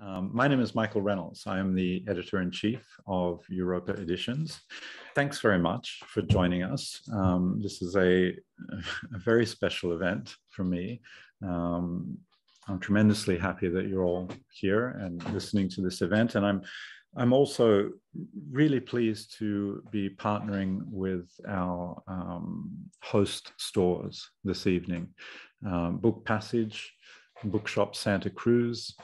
Um, my name is Michael Reynolds. I am the editor in chief of Europa Editions. Thanks very much for joining us. Um, this is a, a, very special event for me. Um, I'm tremendously happy that you're all here and listening to this event. And I'm, I'm also really pleased to be partnering with our um, host stores this evening um, Book Passage, Bookshop Santa Cruz,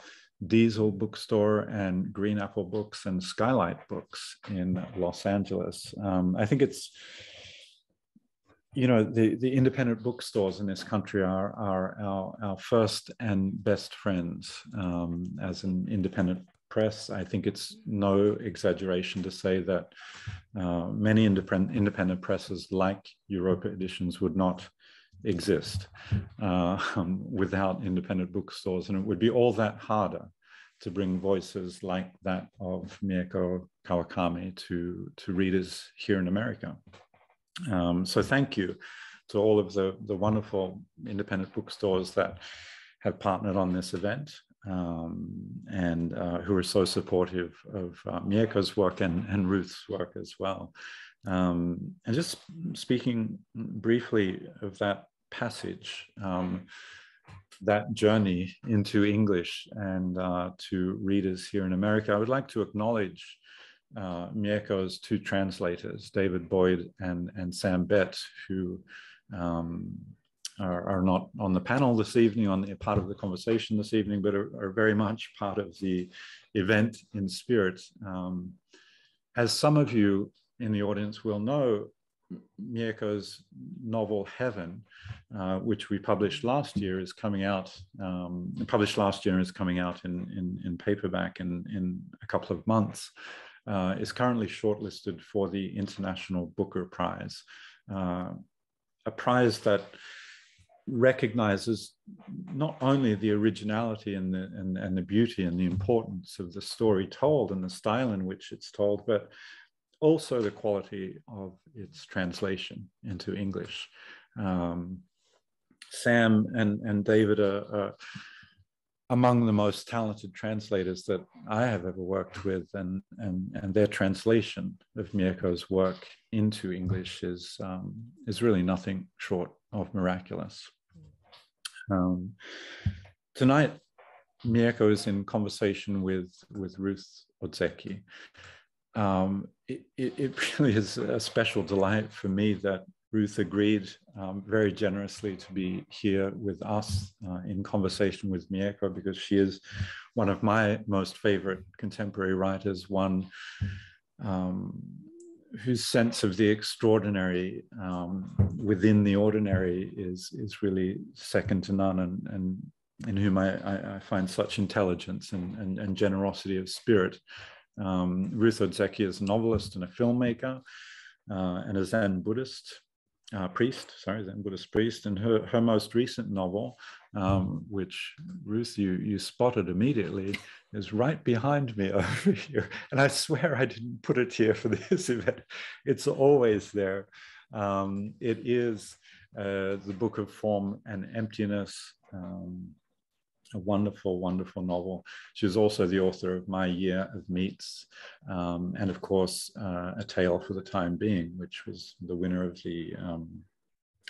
Diesel Bookstore and Green Apple Books and Skylight Books in Los Angeles. Um, I think it's, you know, the, the independent bookstores in this country are, are our, our first and best friends um, as an independent press. I think it's no exaggeration to say that uh, many independent, independent presses like Europa Editions would not exist uh, um, without independent bookstores. And it would be all that harder to bring voices like that of Mieko Kawakami to, to readers here in America. Um, so thank you to all of the, the wonderful independent bookstores that have partnered on this event um, and uh, who are so supportive of uh, Mieko's work and, and Ruth's work as well. Um, and just speaking briefly of that passage, um, that journey into English and uh, to readers here in America, I would like to acknowledge uh, Mieko's two translators, David Boyd and, and Sam Bett, who um, are, are, not on the panel this evening, on the part of the conversation this evening, but are, are very much part of the event in spirit. Um, as some of you in the audience will know, Mieko's novel Heaven, uh, which we published last year, is coming out. Um, published last year is coming out in in, in paperback in in a couple of months. Uh, is currently shortlisted for the International Booker Prize, uh, a prize that recognizes not only the originality and the and, and the beauty and the importance of the story told and the style in which it's told, but also the quality of its translation into English. Um, Sam and, and David are, are, among the most talented translators that I have ever worked with, and, and, and their translation of Mieko's work into English is, um, is really nothing short of miraculous. Um, tonight, Mieko is in conversation with, with Ruth Ozeki, um, it, it, really is a special delight for me that Ruth agreed um, very generously to be here with us uh, in conversation with Mieko because she is one of my most favorite contemporary writers, one um, whose sense of the extraordinary um, within the ordinary is, is really second to none and, and in whom I, I, I find such intelligence and, and, and generosity of spirit um, Ruth Ozeki is a novelist and a filmmaker uh, and a Zen Buddhist uh, priest, sorry, Zen Buddhist priest. And her, her most recent novel, um, which Ruth, you, you spotted immediately, is right behind me over here. And I swear I didn't put it here for this event. It's always there. Um, it is uh, the Book of Form and Emptiness. Um, a wonderful, wonderful novel. She was also the author of My Year of Meats, um, and of course, uh, A Tale for the Time Being, which was the winner of the um,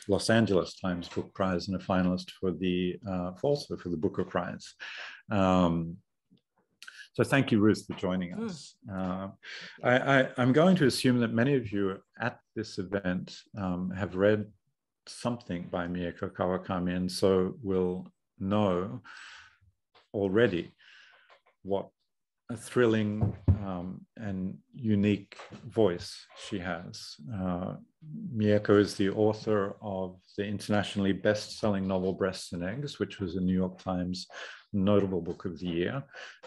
Los Angeles Times Book Prize and a finalist for the uh, also for the Booker Prize. Um, so thank you, Ruth, for joining hmm. us. Uh, I, am going to assume that many of you at this event um, have read something by Mieko Kawakami and so will know already what a thrilling um, and unique voice she has. Uh, Mieko is the author of the internationally best-selling novel Breasts and Eggs, which was a New York Times notable book of the year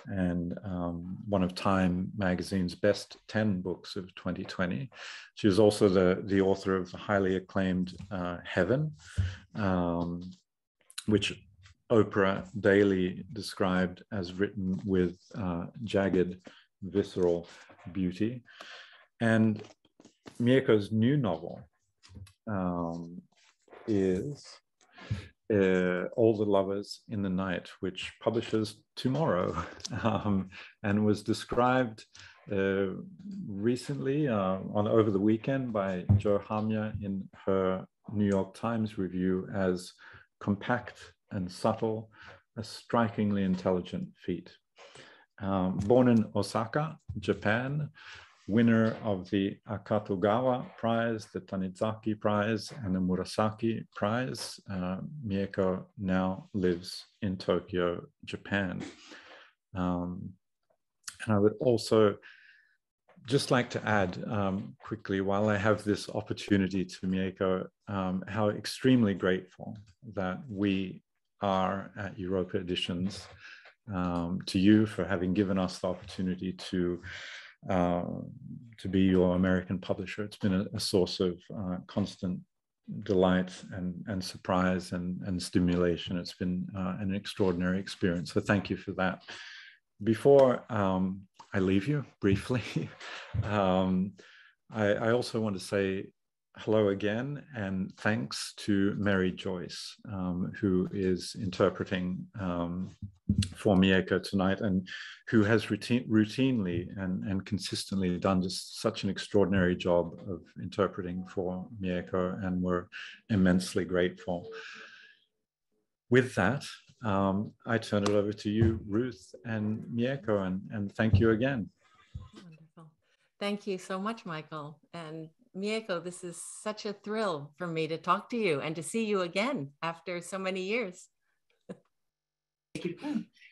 and um, one of Time magazine's best 10 books of 2020. She is also the, the author of the highly acclaimed uh, Heaven, um, which Oprah Daily described as written with uh, jagged, visceral beauty. And Mieko's new novel um, is uh, All the Lovers in the Night, which publishes tomorrow um, and was described uh, recently uh, on over the weekend by Jo Hamya in her New York Times review as compact and subtle, a strikingly intelligent feat. Um, born in Osaka, Japan, winner of the Akutagawa Prize, the Tanizaki Prize, and the Murasaki Prize. Uh, Mieko now lives in Tokyo, Japan. Um, and I would also just like to add um, quickly, while I have this opportunity to Mieko, um, how extremely grateful that we are at Europa Editions um, to you for having given us the opportunity to uh, to be your American publisher. It's been a, a source of uh, constant delight and, and surprise and, and stimulation. It's been uh, an extraordinary experience. So thank you for that. Before um, I leave you briefly, um, I, I, also want to say hello again and thanks to Mary Joyce, um, who is interpreting um, for Mieko tonight and who has routine, routinely and, and consistently done just such an extraordinary job of interpreting for Mieko, and we're immensely grateful. With that, um, I turn it over to you, Ruth and Mieko, and, and thank you again. Wonderful. Thank you so much, Michael. And Mieko, this is such a thrill for me to talk to you and to see you again after so many years.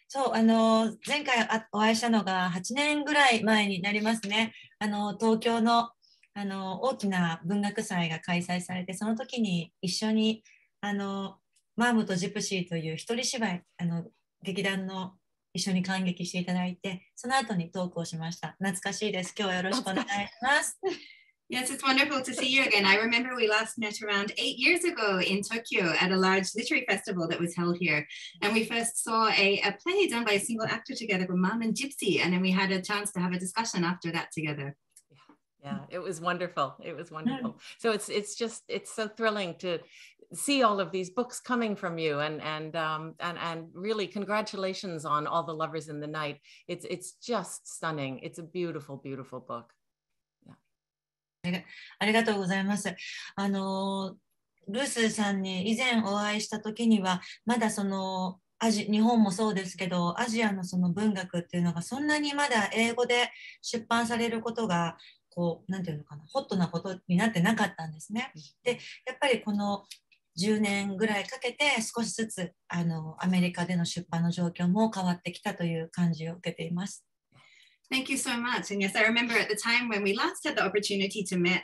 そうあの前回お会いしたのが8年ぐらい前になりますね。あの東京のあの大きな文学祭が開催されてその時に一緒にあのマームとジプシーという一人芝居あの劇団の一緒に感激していただいてその後にトークをしました。懐かしいです。今日はよろしくお願いします。Yes, it's wonderful to see you again. I remember we last met around eight years ago in Tokyo at a large literary festival that was held here. And we first saw a, a play done by a single actor together called Mom and Gypsy. And then we had a chance to have a discussion after that together. Yeah, it was wonderful. It was wonderful. So it's it's just it's so thrilling to see all of these books coming from you and and um and and really congratulations on all the lovers in the night. It's it's just stunning. It's a beautiful beautiful book. ありがとうございます。あのルースさんに以前お会いした時にはまだそのアジ日本もそうですけどアジアのその文学っていうのがそんなにまだ英語で出版されることがこうなんていうのかなホットなことになってなかったんですね。でやっぱりこの10年ぐらいかけて少しずつあのアメリカでの出版の状況も変わってきたという感じを受けています。Thank you so much. And yes, I remember at the time when we last had the opportunity to meet,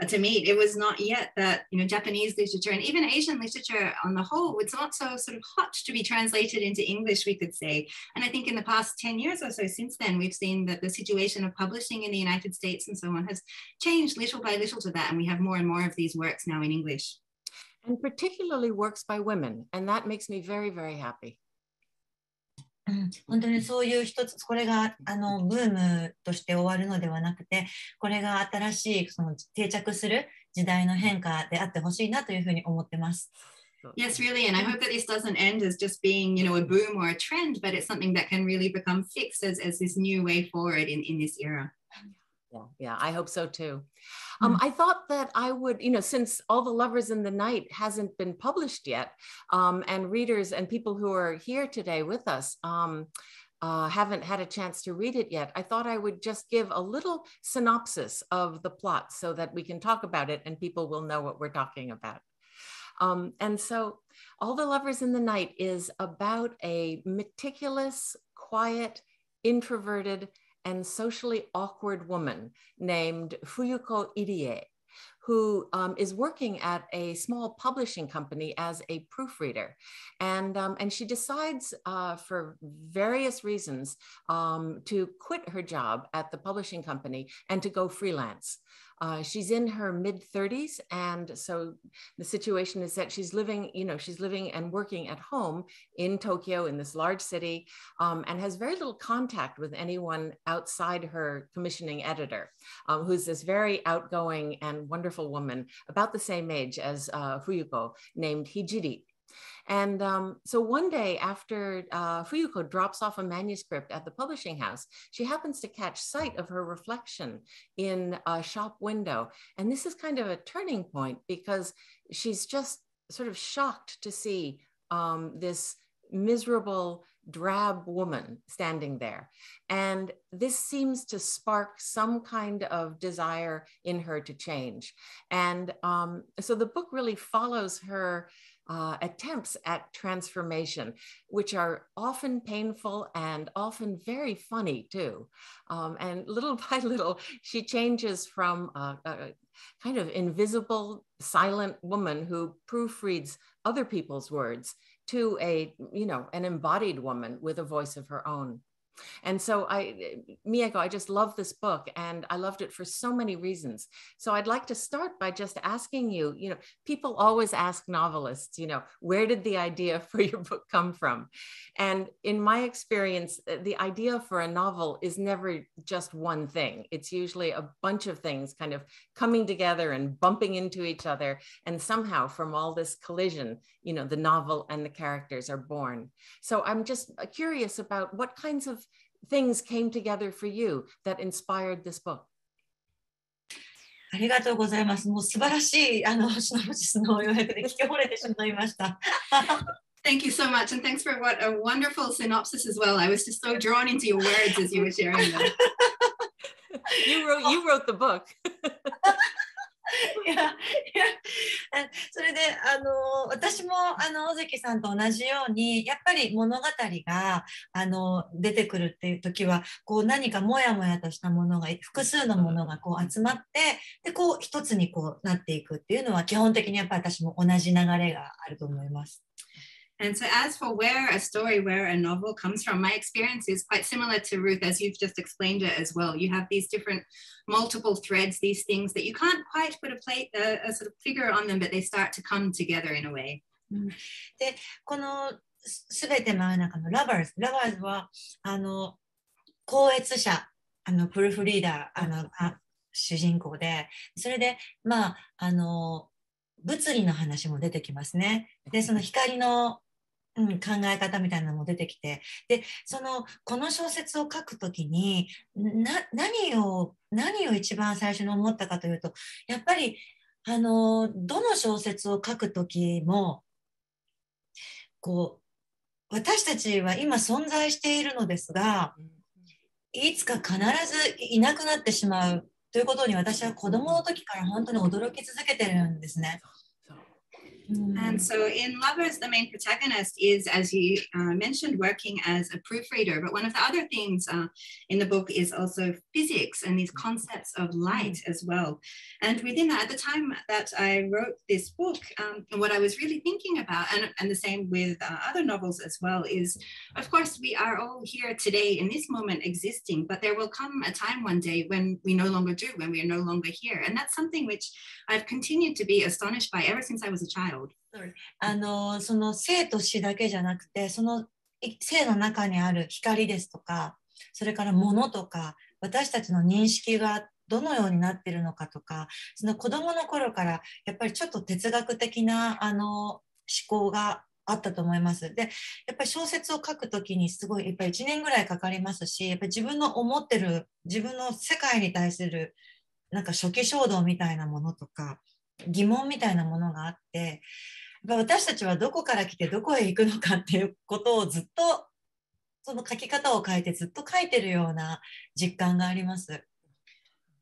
uh, to meet, it was not yet that you know Japanese literature and even Asian literature on the whole was not so sort of hot to be translated into English, we could say. And I think in the past 10 years or so since then, we've seen that the situation of publishing in the United States and so on has changed little by little to that. And we have more and more of these works now in English. And particularly works by women. And that makes me very, very happy. うん、本当にそういう一つこれがあのブームとして終わるのではなくてこれが新しいその定着する時代の変化であってほしいなというふうに思ってます。Yes, really. And I hope that this doesn't end as just being, you know, a boom or a trend, but it's something that can really become fixed as, as this new way forward in, in this era. Yeah, yeah, I hope so too. Um, mm. I thought that I would, you know, since All the Lovers in the Night hasn't been published yet, um, and readers and people who are here today with us um, uh, haven't had a chance to read it yet, I thought I would just give a little synopsis of the plot so that we can talk about it and people will know what we're talking about. Um, and so, All the Lovers in the Night is about a meticulous, quiet, introverted, and socially awkward woman named Fuyuko Irie, who um, is working at a small publishing company as a proofreader. And, um, and she decides, uh, for various reasons, um, to quit her job at the publishing company and to go freelance. Uh, she's in her mid 30s. And so the situation is that she's living, you know, she's living and working at home in Tokyo, in this large city, um, and has very little contact with anyone outside her commissioning editor, um, who's this very outgoing and wonderful woman, about the same age as uh, Fuyuko, named Hijiri. And um, so one day after uh, Fuyuko drops off a manuscript at the publishing house, she happens to catch sight of her reflection in a shop window. And this is kind of a turning point because she's just sort of shocked to see um, this miserable, drab woman standing there. And this seems to spark some kind of desire in her to change. And um, so the book really follows her uh, attempts at transformation, which are often painful and often very funny too. Um, and little by little, she changes from a, a kind of invisible, silent woman who proofreads other people's words to a, you know, an embodied woman with a voice of her own. And so I, Mieko, I just love this book and I loved it for so many reasons. So I'd like to start by just asking you, you know, people always ask novelists, you know, where did the idea for your book come from? And in my experience, uh, the idea for a novel is never just one thing. It's usually a bunch of things kind of coming together and bumping into each other. And somehow from all this collision, you know, the novel and the characters are born. So I'm just curious about what kinds of things came together for you that inspired this book? ありがとうございます。もう素晴らしいあのシノプシスの予約で聞き惚れてしまいました。Thank you so much, and thanks for what a wonderful synopsis as well. I was just so drawn into your words as you were sharing them. you wrote you wrote the book. いやいやそれであの私もあの尾関さんと同じようにやっぱり物語があの出てくるっていう時はこう何かモヤモヤとしたものが複数のものがこう集まってでこう一つにこうなっていくっていうのは基本的にやっぱり私も同じ流れがあると思います。And so, as for where a story, where a novel comes from, my experience is quite similar to Ruth, as you've just explained it as well. You have these different multiple threads, these things that you can't quite put a, plate, a, a sort of figure on them, but they start to come together in a way. で、このすべて真ん中のラバーズ、ラバーズはあの高越者、あのプルフリーダー、あのあ主人公で、それでまああの物理の話も出てきますね。で、その光の うん、考え方みたいなのも出てきてでそのこの小説を書くときにな何を何を一番最初に思ったかというとやっぱりあのどの小説を書くときもこう私たちは今存在しているのですがいつか必ずいなくなってしまうということに私は子供の時から本当に驚き続けてるんですね。Mm. And so in Lovers, the main protagonist is, as you uh, mentioned, working as a proofreader. But one of the other themes uh, in the book is also physics and these concepts of light mm. as well. And within that, at the time that I wrote this book, um, what I was really thinking about, and, and the same with uh, other novels as well, is of course, we are all here today in this moment existing, but there will come a time one day when we no longer do, when we are no longer here. And that's something which I've continued to be astonished by ever since I was a child. あのその生と死だけじゃなくてその生の中にある光ですとかそれから物とか私たちの認識がどのようになってるのかとかその子どもの頃からやっぱりちょっと哲学的なあの思考があったと思います。でやっぱり小説を書くときにすごいやっぱり1年ぐらいかかりますしやっぱり自分の思ってる自分の世界に対するなんか初期衝動みたいなものとか疑問みたいなものがあって私たちはどこから来てどこへ行くのかっていうことをずっとその書き方を変えてずっと書いてるような実感があります。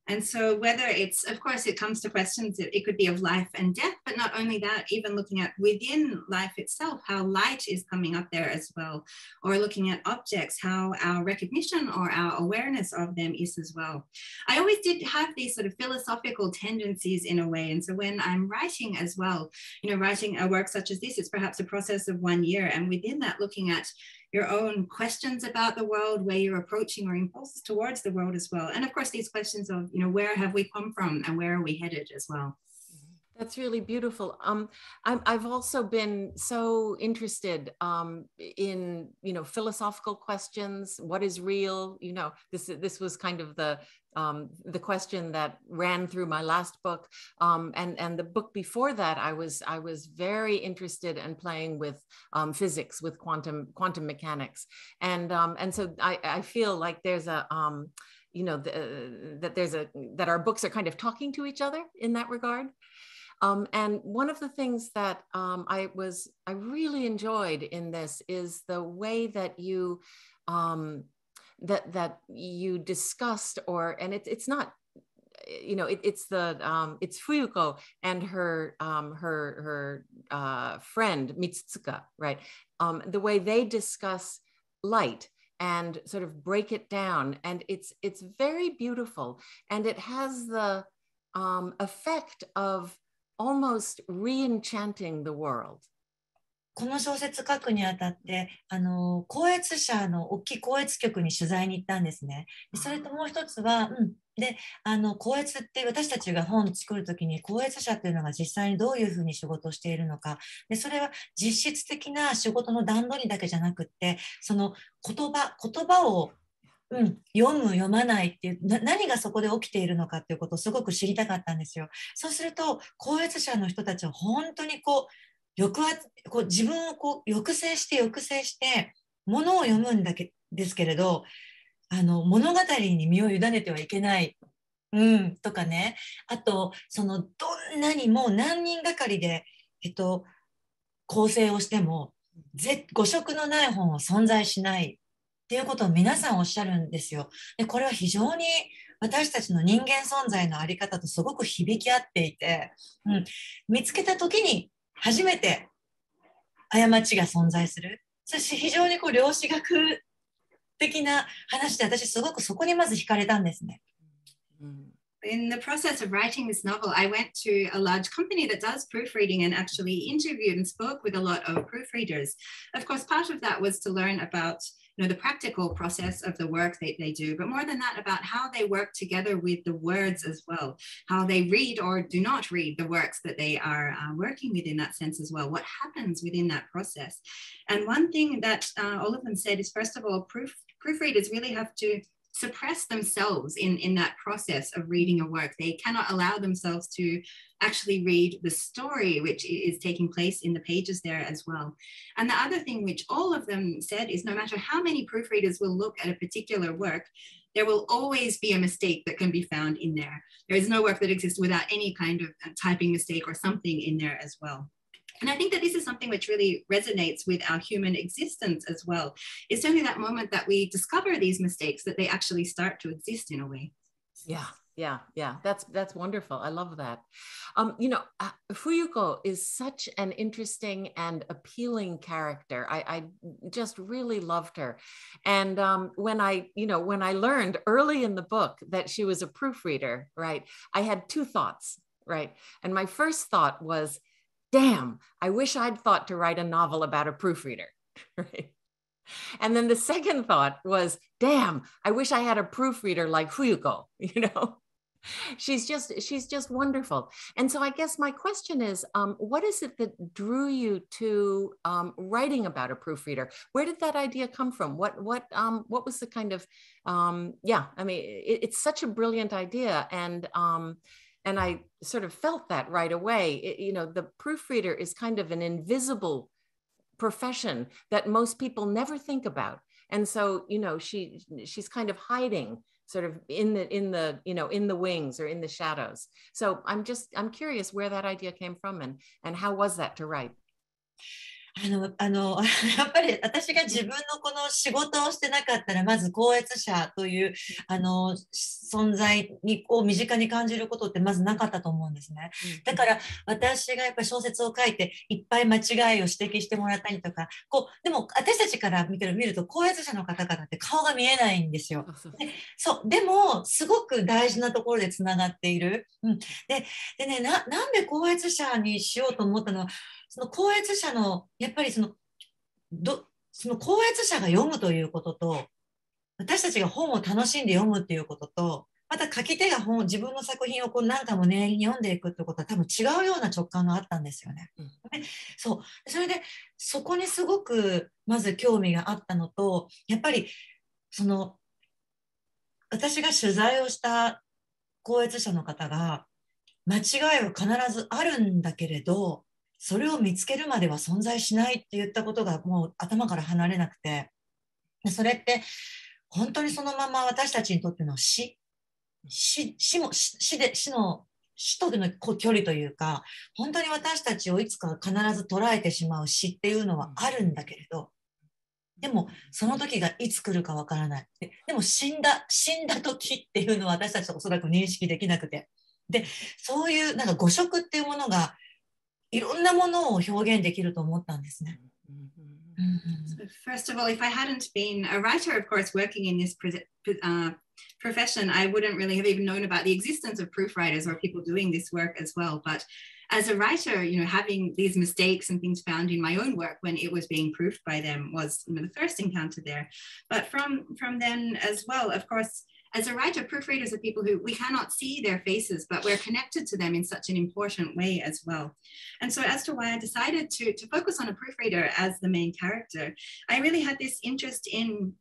And so, whether it's, of course, it comes to questions, it, it, could be of life and death, but not only that, even looking at within life itself, how light is coming up there as well, or looking at objects, how our recognition or our awareness of them is as well. I always did have these sort of philosophical tendencies in a way. And so, when I'm writing as well, you know, writing a work such as this, it's perhaps a process of one year. And within that, looking at your own questions about the world, where you're approaching or impulses towards the world as well. And of course, these questions of, you know, where have we come from and where are we headed as well. That's really beautiful. Um, i have also been so interested um, in, you know, philosophical questions. What is real? You know, this this was kind of the um, the question that ran through my last book, um, and and the book before that, I was I was very interested in playing with um, physics, with quantum quantum mechanics, and um, and so I, I feel like there's a you know the, that there's a that our books are kind of talking to each other in that regard um, and one of the things that um, I was I really enjoyed in this is the way that you um, that that you discussed or and it's it's not you know it, it's the um, it's Fuyuko and her um, her her uh, friend Mitsutsuka right? Um, the way they discuss light and sort of break it down. And it's it's very beautiful. And it has the um, effect of almost re-enchanting the world. この小説書くにあたって、あの、高越社の大きい高越局に取材に行ったんですね。それともう一つは、うん、で、あの、高越って私たちが本作るときに、高越社っていうのが実際にどういうふうに仕事をしているのか、で、それは実質的な仕事の段取りだけじゃなくって、その言葉、言葉をうん、読む読まないっていう何がそこで起きているのかっていうことをすごく知りたかったんですよ。そうすると高越者の人たちは本当にこう抑圧こう自分をこう抑制して抑制してものを読むんだけですけれどあの物語に身を委ねてはいけない、うん、とかねあとそのどんなにも何人がかりで、えっと、構成をしても誤色のない本は存在しないっていうことを皆さんおっしゃるんですよ。でこれは非常に私たちの人間存在の在り方とすごく響き合っていて、うん、見つけた時に初めて過ちが存在する。そして非常にこう量子学的な話で私すごくそこにまず惹かれたんですね。in the process of writing this novel, I went to a large company that does proofreading and actually interviewed and spoke with a lot of proofreaders. Of course, part of that was to learn about you know, the practical process of the work that they do, but more than that, about how they work together with the words as well, how they read or do not read the works that they are uh, working with in that sense as well, what happens within that process. And one thing that uh, all of them said is, first of all, proof, proofreaders really have to suppress themselves in, in that process of reading a work. They cannot allow themselves to actually read the story, which is taking place in the pages there as well. And the other thing, which all of them said, is no matter how many proofreaders will look at a particular work, there will always be a mistake that can be found in there. There is no work that exists without any kind of uh, typing mistake or something in there as well. And I think that this is something which really resonates with our human existence as well. It's only that moment that we discover these mistakes that they actually start to exist in a way. Yeah, yeah yeah. That's that's wonderful. I love that. Um you know uh, fuyuko is such an interesting and appealing character. I i just really loved her. And um when i you know when i learned early in the book that she was a proofreader right i had two thoughts right? And my first thought was damn, I wish I'd thought to write a novel about a proofreader. And then the second thought was, damn, I wish I had a proofreader like Fuyuko, you know? she's just she's just wonderful and so i guess my question is um, what is it that drew you to um, writing about a proofreader where did that idea come from what what um, what was the kind of um, yeah i mean it, it's such a brilliant idea and um, and I sort of felt that right away. It, you know, the proofreader is kind of an invisible profession that most people never think about. And so, you know, she she's kind of hiding sort of in the in the you know in the wings or in the shadows so i'm just i'm curious where that idea came from and and how was that to write あの、あの、やっぱり私が自分のこの仕事をしてなかったら、まず高越者という、あの、存在に、を身近に感じることってまずなかったと思うんですね。だから私がやっぱり小説を書いて、いっぱい間違いを指摘してもらったりとか、こう、でも私たちから見てる、見ると、高越者の方々って顔が見えないんですよ。でそう、でも、すごく大事なところでつながっている。うん、で、でね、な、なんで高越者にしようと思ったのは、その高越者のやっぱりそのどその高越者が読むということと私たちが本を楽しんで読むっていうこととまた書き手が本自分の作品をこう何回も念入りに読んでいくってことは多分違うような直感があったんですよね。うんそうそれでそこにすごくまず興味があったのとやっぱりその私が取材をした校閲者の方が間違いは必ずあるんだけれどそれを見つけるまでは存在しないって言ったことがもう頭から離れなくて。それって本当にそのまま私たちにとっての死。死死も死死で死の死との距離というか本当に私たちをいつか必ず捉えてしまう死っていうのはあるんだけれど。でもその時がいつ来るかわからない。ででも死んだ死んだ時っていうのは私たちはおそらく認識できなくて。でそういうなんか誤色っていうものがいろんなものを表現できると思ったんですね。うんうん So first of all, if I hadn't been a writer, of course, working in this pre- uh, profession, I wouldn't really have even known about the existence of proofwriters or people doing this work as well. But as a writer, you know, having these mistakes and things found in my own work when it was being proofed by them was you know, the first encounter there. But from from then as well, of course, as a writer, proofreaders are people who we cannot see their faces, but we're connected to them in such an important way as well. And so, as to why I decided to, to focus on a proofreader as the main character, I really had this interest in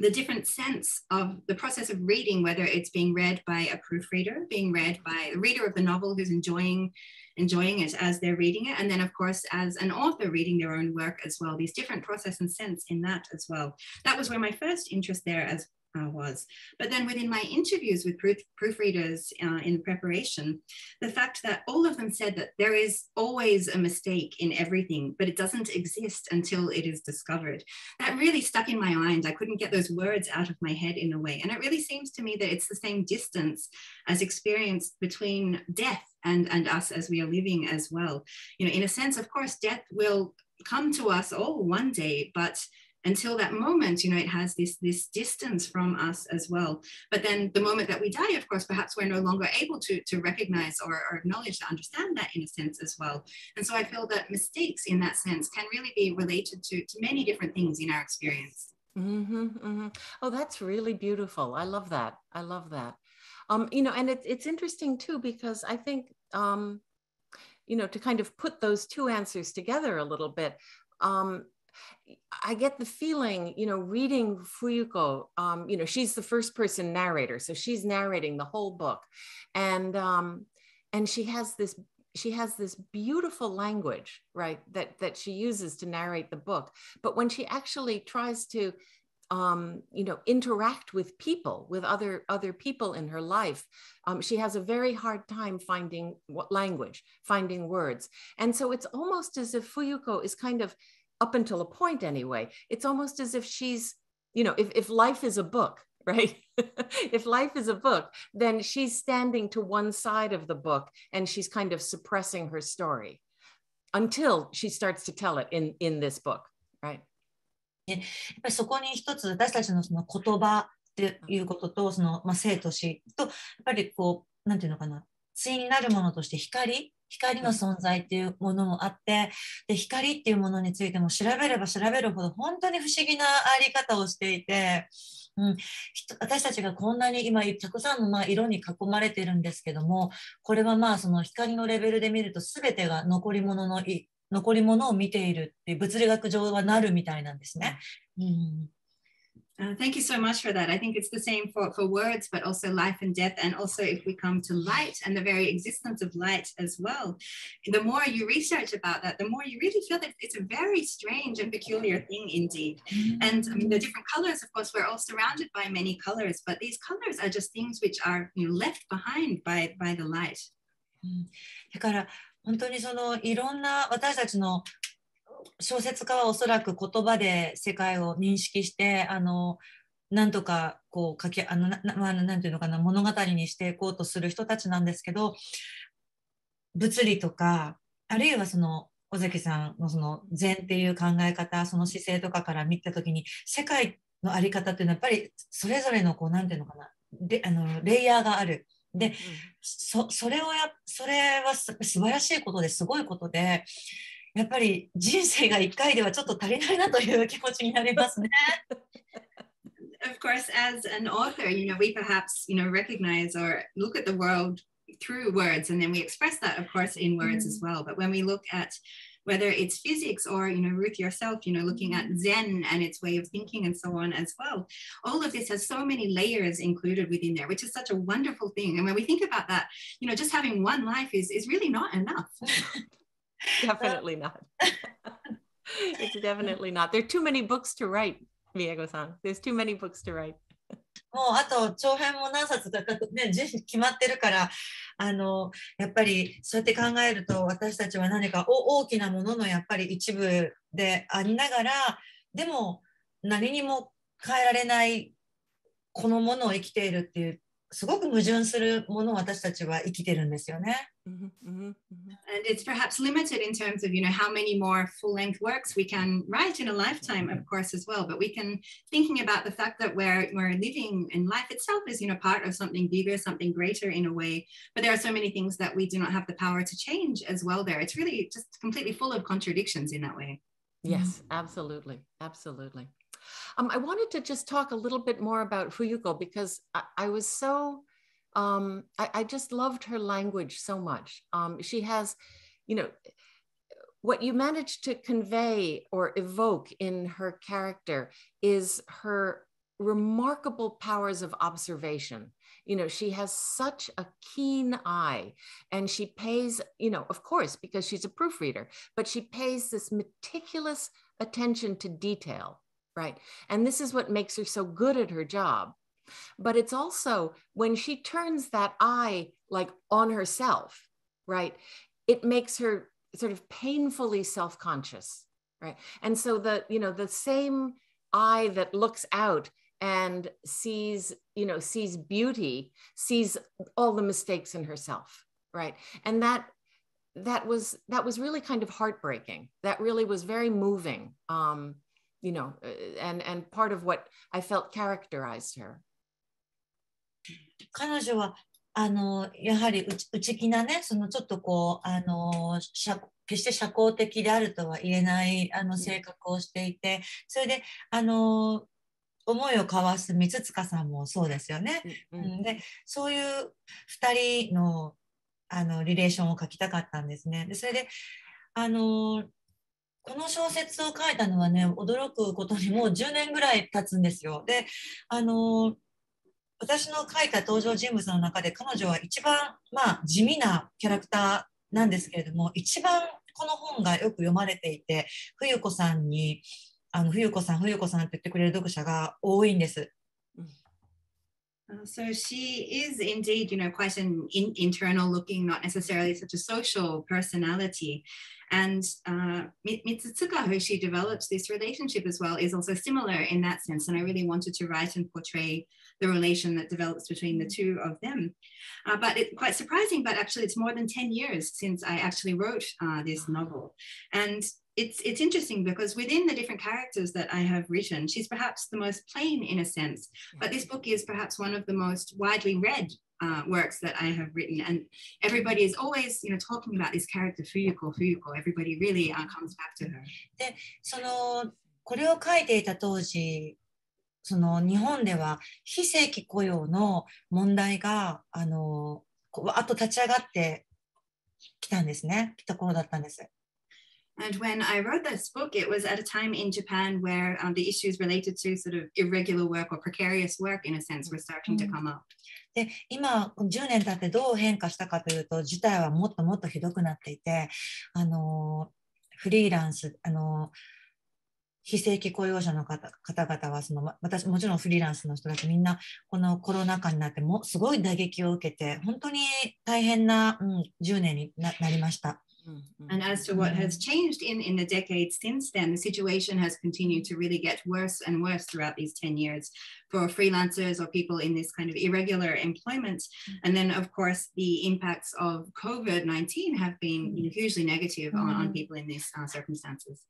the different sense of the process of reading, whether it's being read by a proofreader, being read by the reader of the novel who's enjoying enjoying it as they're reading it, and then of course as an author reading their own work as well. These different process and sense in that as well. That was where my first interest there as uh, was. But then within my interviews with proof, proofreaders uh, in preparation, the fact that all of them said that there is always a mistake in everything, but it doesn't exist until it is discovered. That really stuck in my mind. I couldn't get those words out of my head in a way. And it really seems to me that it's the same distance as experienced between death and, and us as we are living as well. You know, in a sense, of course, death will come to us all one day, but until that moment you know it has this this distance from us as well but then the moment that we die of course perhaps we're no longer able to to recognize or, or acknowledge to understand that in a sense as well and so i feel that mistakes in that sense can really be related to to many different things in our experience Mm-hmm, mm-hmm. Oh, that's really beautiful. I love that. I love that. Um, you know, and it's it's interesting too because I think um, you know to kind of put those two answers together a little bit. Um, I get the feeling, you know, reading Fuyuko, um, you know, she's the first person narrator, so she's narrating the whole book, and um, and she has this she has this beautiful language, right, that that she uses to narrate the book. But when she actually tries to um, you know interact with people with other other people in her life um, she has a very hard time finding what language finding words and so it's almost as if fuyuko is kind of up until a point anyway it's almost as if she's you know if, if life is a book right if life is a book then she's standing to one side of the book and she's kind of suppressing her story until she starts to tell it in in this book right やっぱりそこに一つ私たちのその言葉っていうこととその、まあ、生と死とやっぱりこうなんていうのかな対になるものとして光 光の存在っていうものもあってで光っていうものについても調べれば調べるほど本当に不思議なあり方をしていて、うん、私たちがこんなに今たくさんのま色に囲まれてるんですけどもこれはまあその光のレベルで見ると全てが残り物の残り物を見ているっていう物理学上はなるみたいなんですね。うん。Uh, thank you so much for that. I think it's the same for, for words, but also life and death. And also, if we come to light and the very existence of light as well, the more you research about that, the more you really feel that it's a very strange and peculiar thing indeed. And I mean, the different colors, of course, we're all surrounded by many colors, but these colors are just things which are you know, left behind by, by the light. だから本当にそのいろんな私たちの 小説家はおそらく言葉で世界を認識してあのなんとかこう書きあのな、まあ、なんていうのかな物語にしていこうとする人たちなんですけど物理とかあるいはその尾関さんのその禅っていう考え方その姿勢とかから見た時に世界の在り方っていうのはやっぱりそれぞれのこうなんていうのかなであのレイヤーがある。で、そそれをやそれはす素晴らしいことですごいことでやっぱり人生が1回ではちょっと足りないなという気持ちになりますね。 of course, as an author, you know, we perhaps, you know, recognize or look at the world through words, and then we express that, of course, in words mm. as well. But when we look at whether it's physics or, you know, Ruth yourself, you know, looking at Zen and its way of thinking and so on as well, all of this has so many layers included within there, which is such a wonderful thing. And when we think about that, you know, just having one life is, is really not enough. definitely not. it's definitely not. There are too many books to write, Miego-san. There's too many books to write. もうあと長編も何冊か、ね、決まってるからあのやっぱりそうやって考えると私たちは何か大きなもののやっぱり一部でありながらでも何にも変えられないこのものを生きているっていうすごく矛盾するものを私たちは生きてるんですよね。And it's perhaps limited in terms of, you know, how many more full-length works we can write in a lifetime, of course, as well. But we can thinking about the fact that we're we're living and life itself is, you know, part of something bigger, something greater in a way. But there are so many things that we do not have the power to change as well. There, it's really just completely full of contradictions in that way. Yes, absolutely, absolutely. Um, I wanted to just talk a little bit more about Fuyuko because I, I was so, um, I, I, just loved her language so much. Um, she has, you know, what you manage to convey or evoke in her character is her remarkable powers of observation you know she has such a keen eye and she pays you know of course because she's a proofreader but she pays this meticulous attention to detail right? And this is what makes her so good at her job. But it's also when she turns that eye like on herself, right? It makes her sort of painfully self-conscious, right? And so the, you know, the same eye that looks out and sees, you know, sees beauty, sees all the mistakes in herself, right? And that that was that was really kind of heartbreaking. That really was very moving. Um, you know, uh, and and part of what I felt characterized her. 彼女はあのやはり内気なね、そのちょっとこうあの社決して社交的であるとは言えないあの性格をしていて、それであの思いを交わす三塚さんもそうですよね。うん、でそういう2人のあのリレーションを書きたかったんですね。でそれであのこの小説を書いたのはね驚くことにもう10年ぐらい経つんですよ。であの私の書いた登場人物の中で彼女は一番、まあ、地味なキャラクターなんですけれども一番この本がよく読まれていて冬子さんにあの冬子さん冬子さんって言ってくれる読者が多いんです。Uh, so she is indeed, you know, quite an in, internal looking, not necessarily such a social personality. And uh, Mitsutsuka, who she develops this relationship as well, is also similar in that sense. And I really wanted to write and portray the relation that develops between the two of them. Uh, but it's quite surprising, but actually it's more than 10 years since I actually wrote uh, this novel. And it's it's interesting because within the different characters that I have written, she's perhaps the most plain in a sense, but this book is perhaps one of the most widely read uh, works that I have written. And everybody is always, you know, talking about this character, Fuyuko, Fuyuko. Everybody really uh, comes back to her. で、その、これを書いていた当時、その日本では非正規雇用の問題が、あの、あと立ち上がってきたんですね。来た頃だったんです。 And when I wrote this book, it was at a time in Japan where um, the issues related to sort of irregular work or precarious work, in a sense, were starting to come up. で今10年経ってどう変化したかというと事態はもっともっとひどくなっていてあのフリーランスあの非正規雇用者の方方々はその私もちろんフリーランスの人たちみんなこのコロナ禍になってもすごい打撃を受けて本当に大変な、うん、10年になりました。Mm-hmm. And as to what has changed in, in the decades since then, the situation has continued to really get worse and worse throughout these 10 years for freelancers or people in this kind of irregular employment. Mm-hmm. And then, of course, the impacts of COVID 19 have been you know, hugely negative on, on people in these uh, circumstances.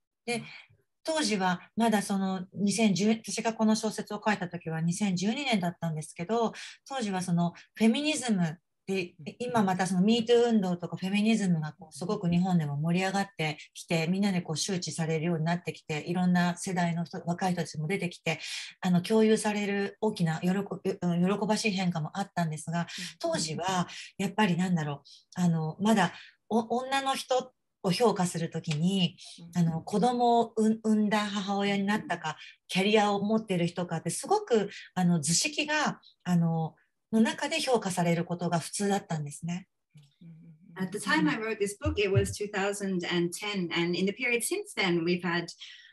当時はまだその2010私がこの小説を書いた時は2012年だったんですけど当時はそのフェミニズムっ で今またその MeToo 運動とかフェミニズムがこうすごく日本でも盛り上がってきてみんなでこう周知されるようになってきていろんな世代の人若い人たちも出てきてあの共有される大きな喜喜ばしい変化もあったんですが当時はやっぱりなんだろうあのまだ女の人を評価するときにあの子供を産んだ母親になったかキャリアを持っている人かってすごくあの図式があのの中で評価されることが普通だったんですね。At the time I wrote this book, it was 2010. And in the period since then, we've had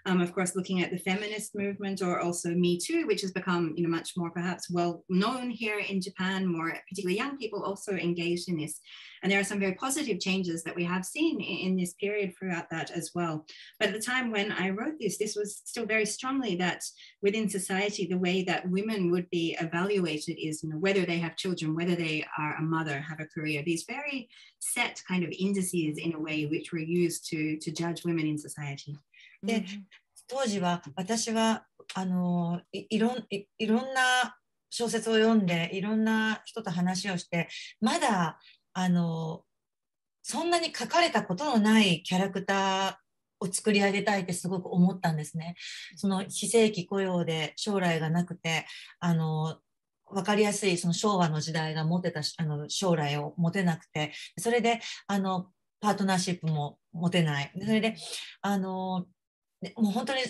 um, of course, looking at the feminist movement or also Me Too, which has become you know, much more perhaps well known here in Japan, more particularly young people also engaged in this. And there are some very positive changes that we have seen in, in this period throughout that as well. But at the time when I wrote this, this was still very strongly that within society, the way that women would be evaluated is you know, whether they have children, whether they are a mother, have a career, these very set kind of indices in a way which were used to, to judge women in society. で、当時は私はあのいろんいいろんな小説を読んでいろんな人と話をしてまだあのそんなに書かれたことのないキャラクターを作り上げたいってすごく思ったんですね。その非正規雇用で将来がなくてあの分かりやすいその昭和の時代が持ってたあの将来を持てなくてそれであのパートナーシップも持てない。それであのもう本当に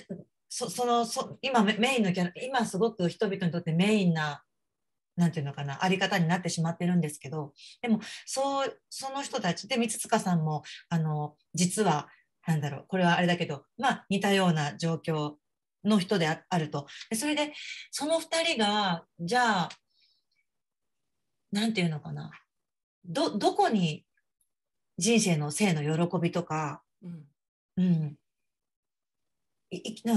そそのそ今メインのキャラ今すごく人々にとってメインななんていうのかなあり方になってしまってるんですけどでもそうその人たちで三塚さんもあの実はなんだろうこれはあれだけどまあ似たような状況の人であると。でそれでその2人がじゃあなんていうのかなどどこに人生の性の喜びとか、うん、うん、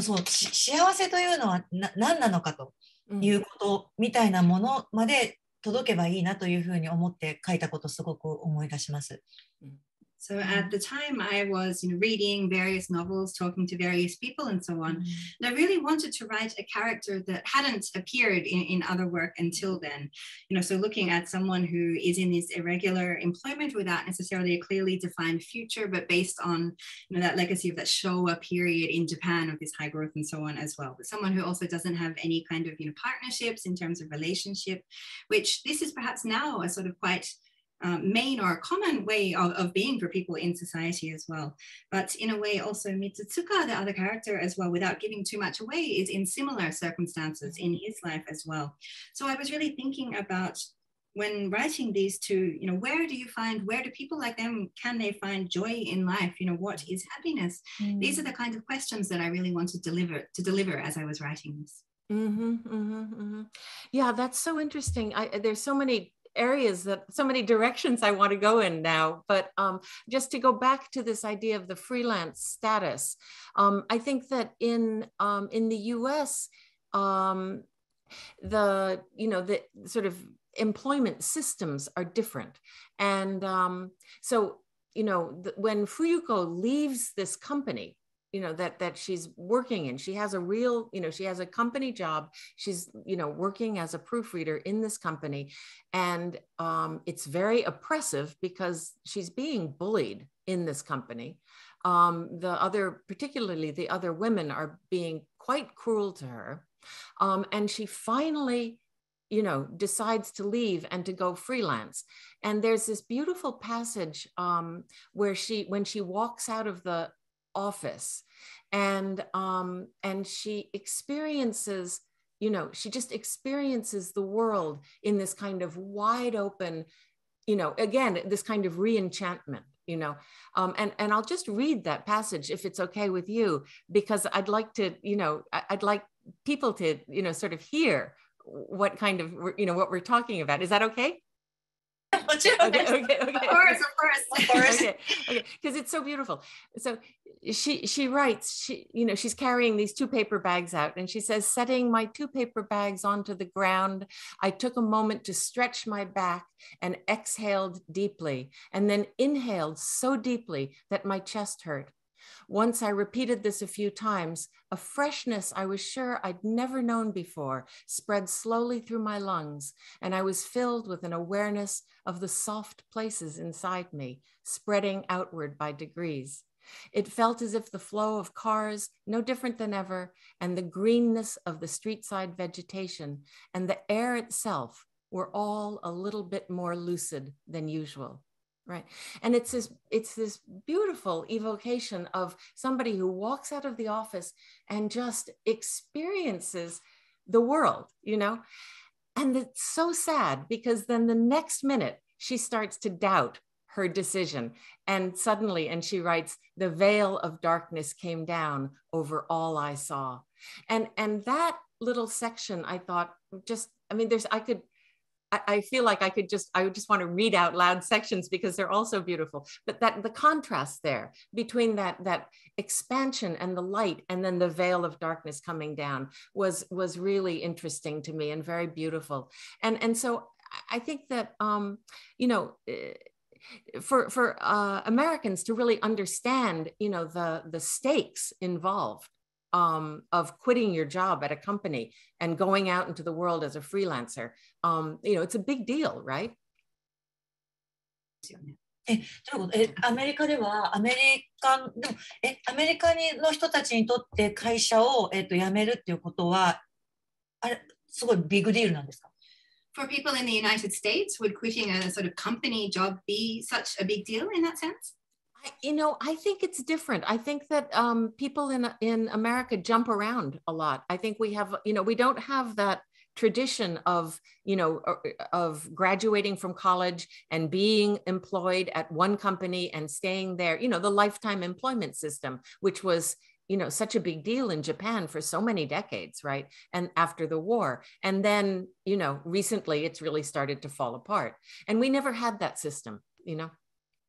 そう幸せというのは何なのかということみたいなものまで届けばいいなというふうに思って書いたことすごく思い出します。うん So at the time, I was you know, reading various novels, talking to various people, and so on. Mm-hmm. And I really wanted to write a character that hadn't appeared in, in other work until then. You know, so looking at someone who is in this irregular employment without necessarily a clearly defined future, but based on you know that legacy of that Showa period in Japan of this high growth and so on as well. But someone who also doesn't have any kind of you know partnerships in terms of relationship, which this is perhaps now a sort of quite um, main or common way of, of being for people in society as well. But in a way, also Mitsutsuka, the other character as well, without giving too much away, is in similar circumstances in his life as well. So I was really thinking about when writing these two, you know, where do you find, where do people like them, can they find joy in life? You know, what is happiness? Mm. These are the kinds of questions that I really wanted to deliver to deliver as I was writing this. Mm-hmm, mm-hmm, mm-hmm. Yeah, that's so interesting. I, there's so many areas that so many directions I want to go in now. But um, just to go back to this idea of the freelance status, um, I think that in um, in the U.S. Um, the you know the sort of employment systems are different, and um, so you know when Fuyuko leaves this company you know that that she's working in. She has a real you know she has a company job. She's you know working as a proofreader in this company. And um, it's very oppressive because she's being bullied in this company. Um, the other particularly the other women are being quite cruel to her. Um, and she finally you know decides to leave and to go freelance. And there's this beautiful passage um, where she when she walks out of the office. And um and she experiences you know she just experiences the world in this kind of wide open you know again this kind of reenchantment you know. Um, and and i'll just read that passage if it's okay with you because i'd like to you know i'd like people to you know sort of hear what kind of you know what we're talking about. Is that okay okay, okay, okay. Of course, of course, of course. okay, okay, because it's so beautiful. So she she writes, she you know she's carrying these two paper bags out, and she says, setting my two paper bags onto the ground, I took a moment to stretch my back and exhaled deeply, and then inhaled so deeply that my chest hurt. Once I repeated this a few times, a freshness I was sure I'd never known before spread slowly through my lungs, and I was filled with an awareness of the soft places inside me, spreading outward by degrees. It felt as if the flow of cars, no different than ever, and the greenness of the street side vegetation and the air itself were all a little bit more lucid than usual right. And it's this it's this beautiful evocation of somebody who walks out of the office and just experiences the world you know? And it's so sad because then the next minute she starts to doubt her decision. And suddenly and she writes the veil of darkness came down over all i saw. And and that little section i thought just i mean there's i could I, feel like I could just, I would just want to read out loud sections because they're all so beautiful. But that the contrast there between that that expansion and the light and then the veil of darkness coming down was was really interesting to me and very beautiful. And and so I think that um, you know. Eh, for for uh, Americans to really understand, you know, the the stakes involved um, of quitting your job at a company and going out into the world as a freelancer, um, you know, it's a big deal, right? えということえアメリカではアメリカでもえアメリカにの人たちにとって会社を、えっと、辞めるっていうことはあれすごいビッグディールなんですか For people in the United States, would quitting a sort of company job be such a big deal in that sense? You know, I think it's different. I think that um, people in in America jump around a lot. I think we have, you know, we don't have that tradition of you know uh, of graduating from college and being employed at one company and staying there you know the lifetime employment system which was you know such a big deal in japan for so many decades right and after the war and then you know recently it's really started to fall apart and we never had that system you know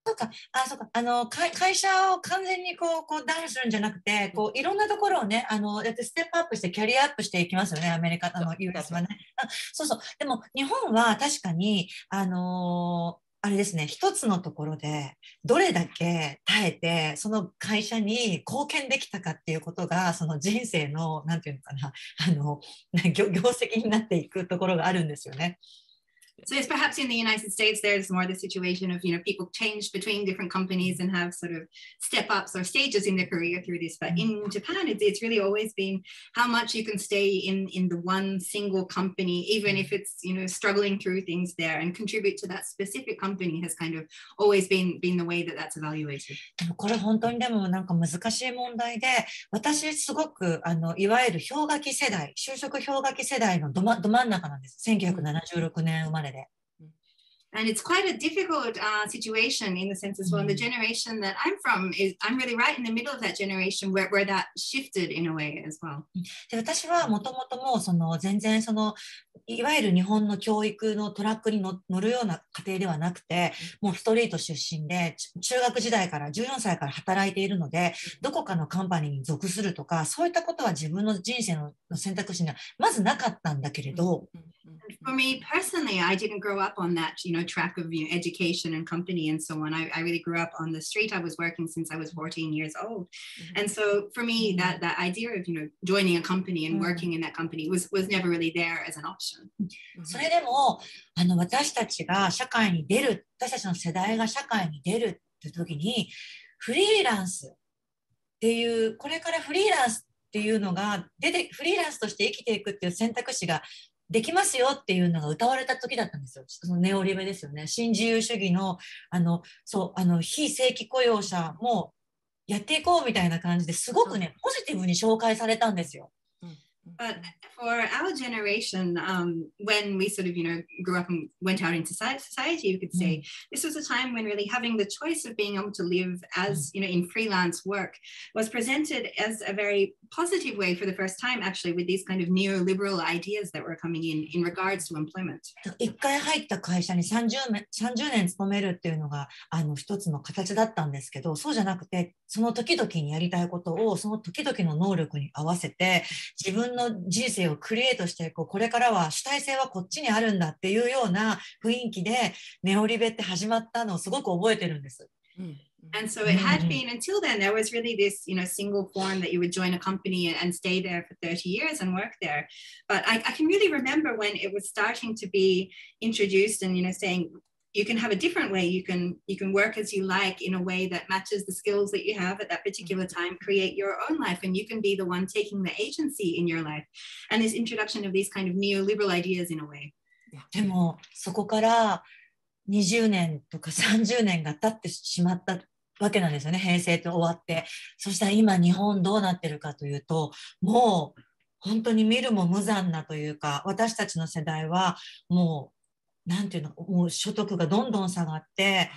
そうか、あ、そうか、あの会会社を完全にこうこうダウンするんじゃなくて、こういろんなところをね、あのやってステップアップしてキャリアアップしていきますよね、アメリカの US はね。あそうそう。でも日本は確かにあのあれですね、一つのところでどれだけ耐えて、その会社に貢献できたかっていうことが、その人生の、なんていうのかな、あの、業業績になっていくところがあるんですよね。So it's perhaps in the United States, there's more the situation of, you know, people change between different companies and have sort of step ups or stages in their career through this. But in mm-hmm. Japan, it's, it's really always been how much you can stay in, in the one single company, even if it's, you know, struggling through things there and contribute to that specific company has kind of always been, been the way that that's evaluated. これ本当にでもなんか難しい問題で、私すごくあのいわゆる氷河期世代、就職氷河期世代のど,ま、ど真ん中なんです。1976年生まれ and it's quite a difficult uh, situation in the sense as well. And the mm. generation that I'm from is I'm really right in the middle of that generation where, where that shifted in a way as well. で私はもともともその全然そのいわゆる日本の教育のトラックに乗るような家庭ではなくて、もうストリート出身で中学時代から14歳から働いているので、どこかのカンパニーに属するとか、そういったことは自分の人生の選択肢にはまずなかったんだけれど、For me personally, I didn't grow up on that, you know, track of you know, education and company and so on. I, I really grew up on the street. I was working since I was 14 years old. Mm-hmm. And so for me, that, that idea of, you know, joining a company and working in that company was, was never really there as an option. それでも、あの、私たちが社会に出る、私たちの世代が社会に出るって時に、フリーランスっていう、これからフリーランスっていうのが出て、フリーランスとして生きていくっていう選択肢が できますよっていうのが歌われた時だったんですよ。そのネオリベですよね。新自由主義の、あの、そう、あの、非正規雇用者もやっていこうみたいな感じですごくね、ポジティブに紹介されたんですよ。But for our generation, um, when we sort of, you know, grew up and went out into society, you could say mm. this was a time when really having the choice of being able to live as, mm. you know, in freelance work was presented as a very positive way for the first time, actually, with these kind of neoliberal ideas that were coming in in regards to employment. 一回入った会社に30年 ,30 年勤めるっていうのがあの一つの形だったんですけど、そうじゃなくて、その時々にやりたいことをその時々の能力に合わせて自分の人生をクリエイトしてこうこれからは主体性はこっちにあるんだっていうような雰囲気でネオリベって始まったのをすごく覚えてるんです。うん And so it had Mhm. been until then, there was really this, you know, single form that you would join a company and, and stay there for 30 years and work there. But I, I can really remember when it was starting to be introduced and, you know, saying you can have a different way. You can you can work as you like in a way that matches the skills that you have at that particular time, create your own life, and you can be the one taking the agency in your life. And this introduction of these kind of neoliberal ideas in a way. でもそこから 20年とか30年が経ってしまったわけなんですよね。平成と終わって。そしたら今日本どうなってるかというともう本当に見るも無残なというか私たちの世代はもうなんていうのもう所得がどんどん下がって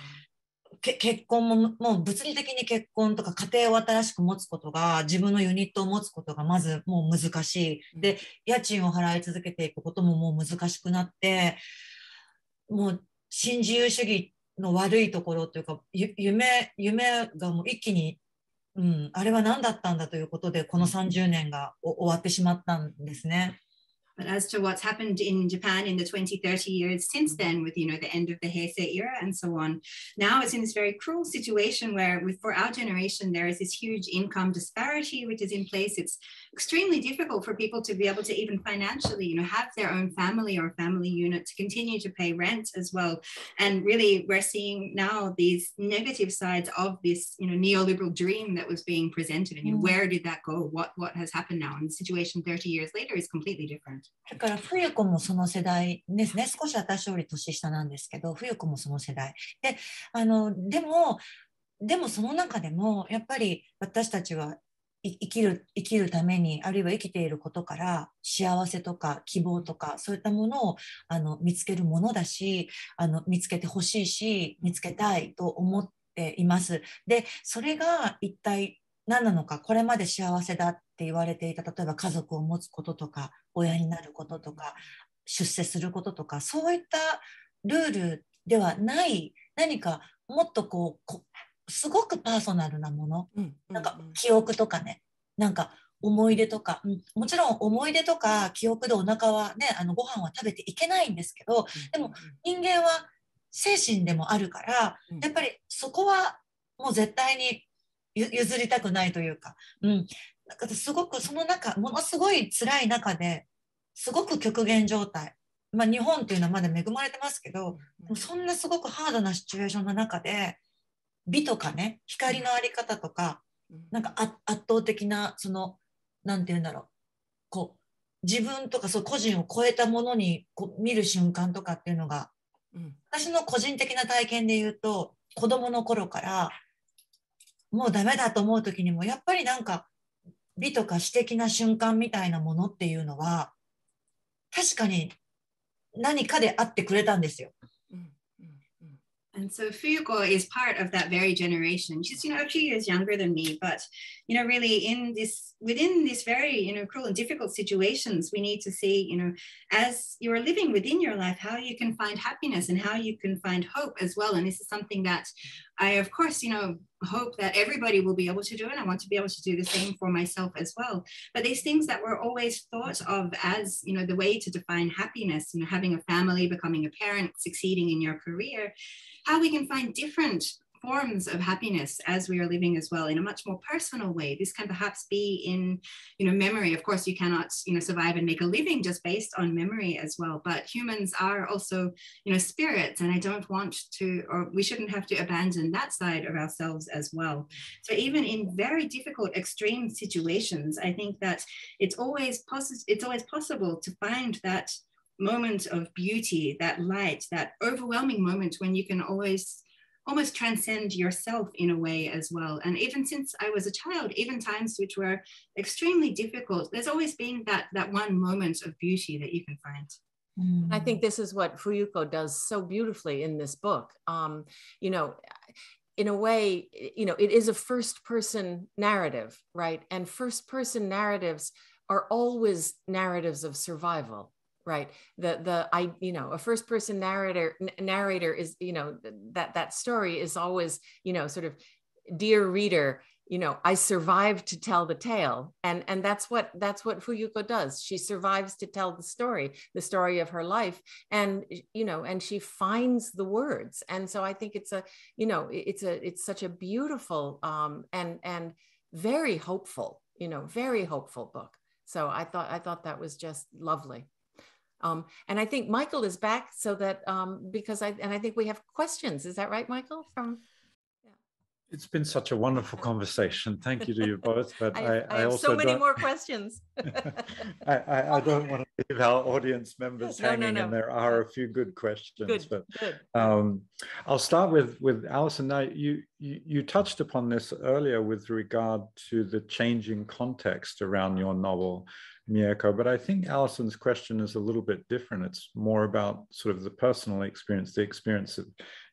結婚ももう物理的に結婚とか家庭を新しく持つことが自分のユニットを持つことがまずもう難しい。で家賃を払い続けていくことももう難しくなってもう新自由主義の悪いところというか夢夢がもう一気に、うん、あれは何だったんだということでこの30年が終わってしまったんですね。But as to what's happened in Japan in the 20, 30 years since then, with you know the end of the Heisei era and so on, now it's in this very cruel situation where, with for our generation, there is this huge income disparity which is in place. It's extremely difficult for people to be able to even financially, you know, have their own family or family unit to continue to pay rent as well. And really, we're seeing now these negative sides of this, you know, neoliberal dream that was being presented. And you know, Mm. where did that go? What what has happened now? And the situation 30 years later is completely different. だから冬子もその世代ですね少し私より年下なんですけど冬子もその世代であのでもでもその中でもやっぱり私たちは生きる生きるためにあるいは生きていることから幸せとか希望とかそういったものをあの見つけるものだしあの見つけてほしいし見つけたいと思っています。でそれが一体何なのかこれまで幸せだって言われていた例えば家族を持つこととか親になることとか出世することとかそういったルールではない何かもっとこうこすごくパーソナルなもの。うんなんか記憶とかね。なんか思い出とか、うんもちろん思い出とか記憶でお腹はねあのご飯は食べていけないんですけどでも人間は精神でもあるからうん。やっぱりそこはもう絶対にゆ譲りたくないというか、うん、なんかすごくその中ものすごい辛い中ですごく極限状態、まあ、日本っていうのはまだ恵まれてますけどでもそんなすごくハードなシチュエーションの中で美とかね光のあり方とかなんかあ圧倒的なそのなんて言うんだろう。こう自分とかそう個人を超えたものにこう見る瞬間とかっていうのがうん。私の個人的な体験で言うと子供の頃からもうダメだと思う時にもやっぱりなんか美とか詩的な瞬間みたいなものっていうのは確かに何かであってくれたんですよ。And so Fuyuko is part of that very generation. She's, you know, a few years younger than me, but, you know, really in this, within this very, you know, cruel and difficult situations, we need to see, you know, as you are living within your life, how you can find happiness and how you can find hope as well. And this is something that I, of course, you know, hope that everybody will be able to do. it. I want to be able to do the same for myself as well. But these things that were always thought of as, you know, the way to define happiness, you know, having a family, becoming a parent, succeeding in your career, how we can find different forms of happiness as we are living as well in a much more personal way. This can perhaps be in you know memory. Of course you cannot you know survive and make a living just based on memory as well but humans are also you know spirits and i don't want to or we shouldn't have to abandon that side of ourselves as well. So even in very difficult extreme situations i think that it's always possible it's always possible to find that moment of beauty, that light, that overwhelming moment when you can always almost transcend yourself in a way as well. And even since I was a child, even times which were extremely difficult, there's always been that that one moment of beauty that you can find. Mm. I think this is what Fuyuko does so beautifully in this book. Um, you know, in a way, you know, it is a first person narrative, right? And first person narratives are always narratives of survival right. The the i you know a first person narrator narrator is you know that that story is always you know sort of dear reader you know i survived to tell the tale. And and that's what that's what fuyuko does. She survives to tell the story the story of her life and you know and she finds the words. And so i think it's a you know it's a it's such a beautiful um and and very hopeful you know very hopeful book. So i thought i thought that was just lovely um, and I think Michael is back so that um, because I and I think we have questions. Is that right, Michael? From yeah. it's been such a wonderful conversation. Thank you to you both. But I, I, I have also so many more questions. I, I, I, don't want to leave our audience members No, no, hanging, no. and there are a few good questions. good, But good. um, I'll start with with Alison. Now, you, you you touched upon this earlier with regard to the changing context around your novel, Mieko, but I think Alison's question is a little bit different. It's more about sort of the personal experience, the experience of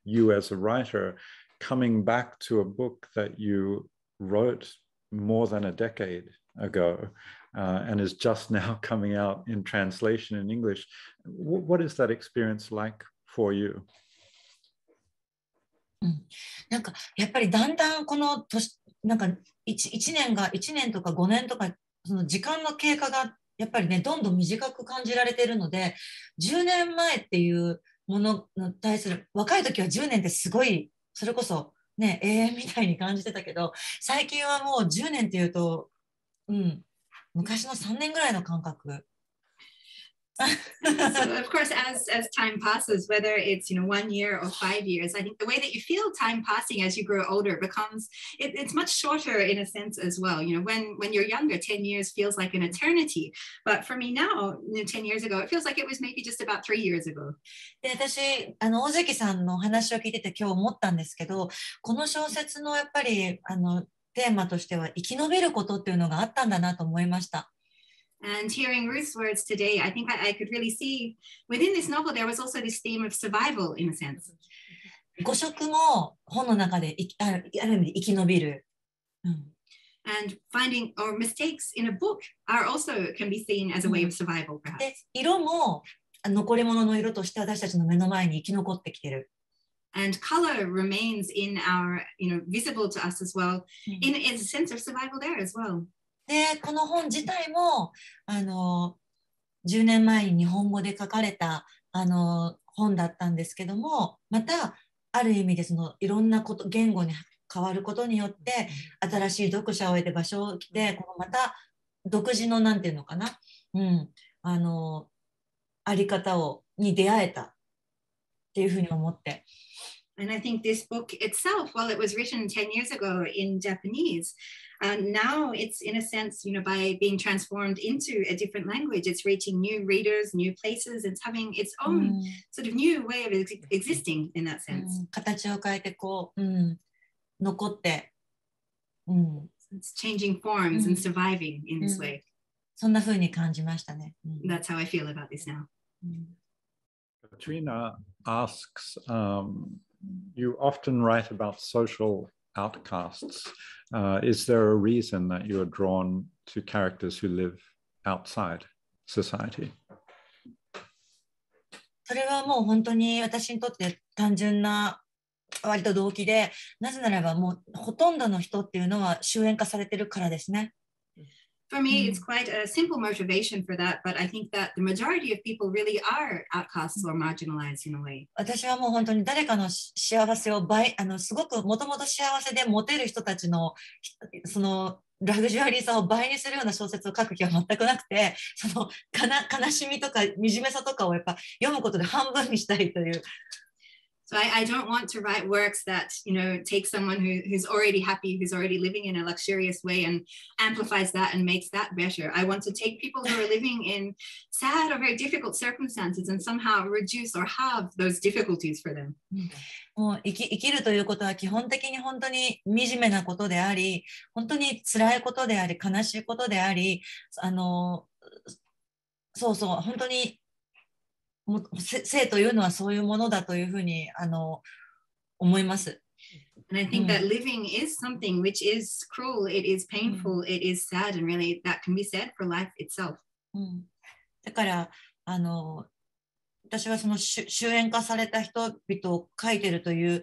you as a writer coming back to a book that you wrote more than a decade ago uh, and is just now coming out in translation in English. W what is that experience like for you? なんかやっぱりだんだんこの年なんか 1, 1年が1年とか5年とかその時間の経過がやっぱりねどんどん短く感じられているので10年前っていうものに対する若い時は10年ってすごいそれこそね永遠みたいに感じてたけど最近はもう10年っていうと、うん、昔の3年ぐらいの感覚。So of course as as time passes whether it's you know one year or five years i think the way that you feel time passing as you grow older becomes it, it's much shorter in a sense as well you know when when you're younger 10 years feels like an eternity but for me now you know, 10 years ago it feels like it was maybe just about three years ago で私あの大関さんのお話を聞いてて今日思ったんですけどこの小説のやっぱりあのテーマとしては生き延びることっていうのがあったんだなと思いました。And hearing Ruth's words today, I think I, I, could really see within this novel, there was also this theme of survival in a sense. 誤植も本の中である意味で生き延びる。うん and finding or mistakes in a book are also can be seen as a way of survival perhaps. Mm-hmm. color remains in our, you know, visible to us as well, mm-hmm. in, in a sense of survival there as well. でこの本自体もあの10年前に日本語で書かれたあの本だったんですけどもまたある意味でそのいろんなこと言語に変わることによって新しい読者を得て場所を来てこのまた独自のなんていうのかな、うん、あのあり方をに出会えたっていうふうに思って。And I think this book itself, while it was written 10 years ago in Japanese, uh, now it's in a sense, you know, by being transformed into a different language, it's reaching new readers, new places, it's having its う own ん sort of new way of ex- existing in that う sense. ん形を変えてこう、うん、残って、うん、 It's changing forms and Mm. surviving in this Mm. way. そんな風に感じましたね。うん That's how I feel about this now. うん Katrina asks, um, you often write about social outcasts. Uh, is there a reason that you are drawn to characters who live outside society? それはもう本当に私にとって単純な割と動機でなぜならばもうほとんどの人っていうのは終焉化されてるからですね。For me, Mm. it's quite a simple motivation for that, but I think that the majority of people really are outcasts or marginalized in a way. 私はもう本当に誰かのし幸せを倍あのすごくもともと幸せでモテる人たちのひそのラグジュアリーさを倍にするような小説を書く気は全くなくてそのかな悲しみとか惨めさとかをやっぱ読むことで半分にしたいという。So I, I don't want to write works that, you know, take someone who, who's already happy, who's already living in a luxurious way and amplifies that and makes that better. I want to take people who are living in sad or very difficult circumstances and somehow reduce or have those difficulties for them. もう生き生きるということは基本的に本当に惨めなことであり本当に辛いことであり悲しいことでありあのそうそう本当に もせ生というのはそういうものだというふうにあの思います。And I think Mm. that living is something which is cruel, it is painful, it is sad, and really that can be said for life itself. うん、だからあの私はそのし終焉化された人々を書いてるという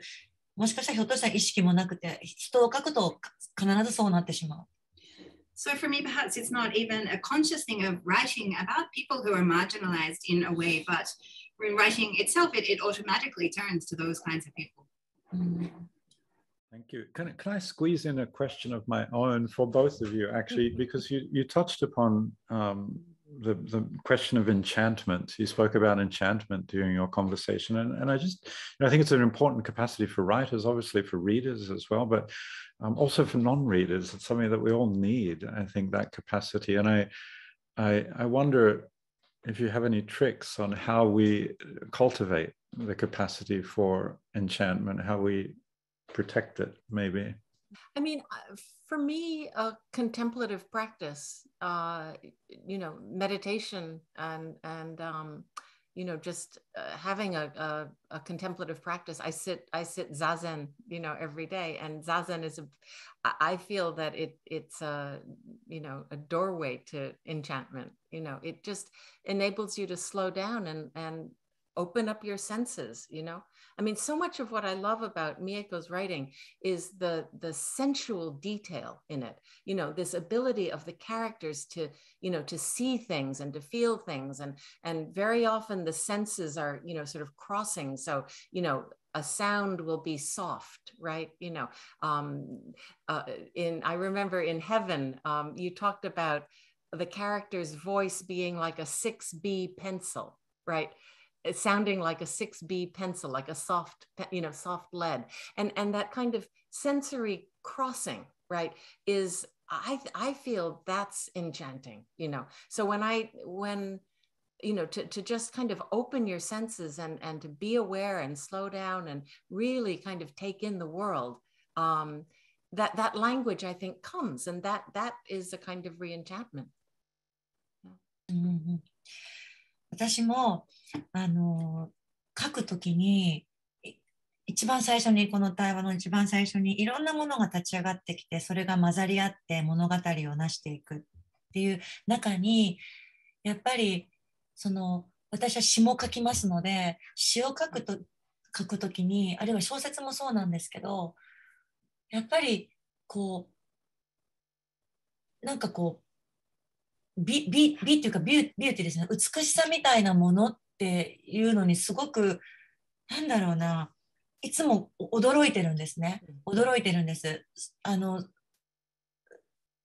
もしかしたらひょっとしたら意識もなくて人を描くと必ずそうなってしまう。So for me, perhaps it's not even a conscious thing of writing about people who are marginalized in a way, but in writing itself, it, it automatically turns to those kinds of people. Thank you. Can, can I squeeze in a question of my own for both of you, actually, because you, you touched upon um, the, the question of enchantment. You spoke about enchantment during your conversation. And, and I just, you know, I think it's an important capacity for writers, obviously for readers as well, but um, also for non-readers. It's something that we all need, I think, that capacity. And I, I, I wonder if you have any tricks on how we cultivate the capacity for enchantment, how we protect it, maybe. I mean, uh, for me, a contemplative practice, uh, you know, meditation and and um, you know, just uh, having a, a, a, contemplative practice. I sit I sit zazen, you know, every day, and zazen is a. I feel that it it's a you know a doorway to enchantment. You know, it just enables you to slow down and and open up your senses. You know, I mean, so much of what I love about Mieko's writing is the the sensual detail in it. You know, this ability of the characters to, you know, to see things and to feel things, and and very often the senses are, you know, sort of crossing. So, you know, a sound will be soft, right? You know, um, uh, in I remember in Heaven, um, you talked about the character's voice being like a 6B pencil, right? It's sounding like a 6b pencil like a soft you know soft lead. And and that kind of sensory crossing right is i i feel that's enchanting you know. So when i when you know to, to just kind of open your senses and and to be aware and slow down and really kind of take in the world um that that language i think comes and that that is a kind of reenchantment. Mm-hmm. 私もあの書くときに一番最初にこの対話の一番最初にいろんなものが立ち上がってきてそれが混ざり合って物語を成していくっていう中にやっぱりその私は詩も書きますので詩を書くと書くときにあるいは小説もそうなんですけどやっぱりこうなんかこう美美美っていうかビュビューティーですね美しさみたいなものっっていうのにすごくなんだろうないつも驚いてるんですね。驚いてるんです。あの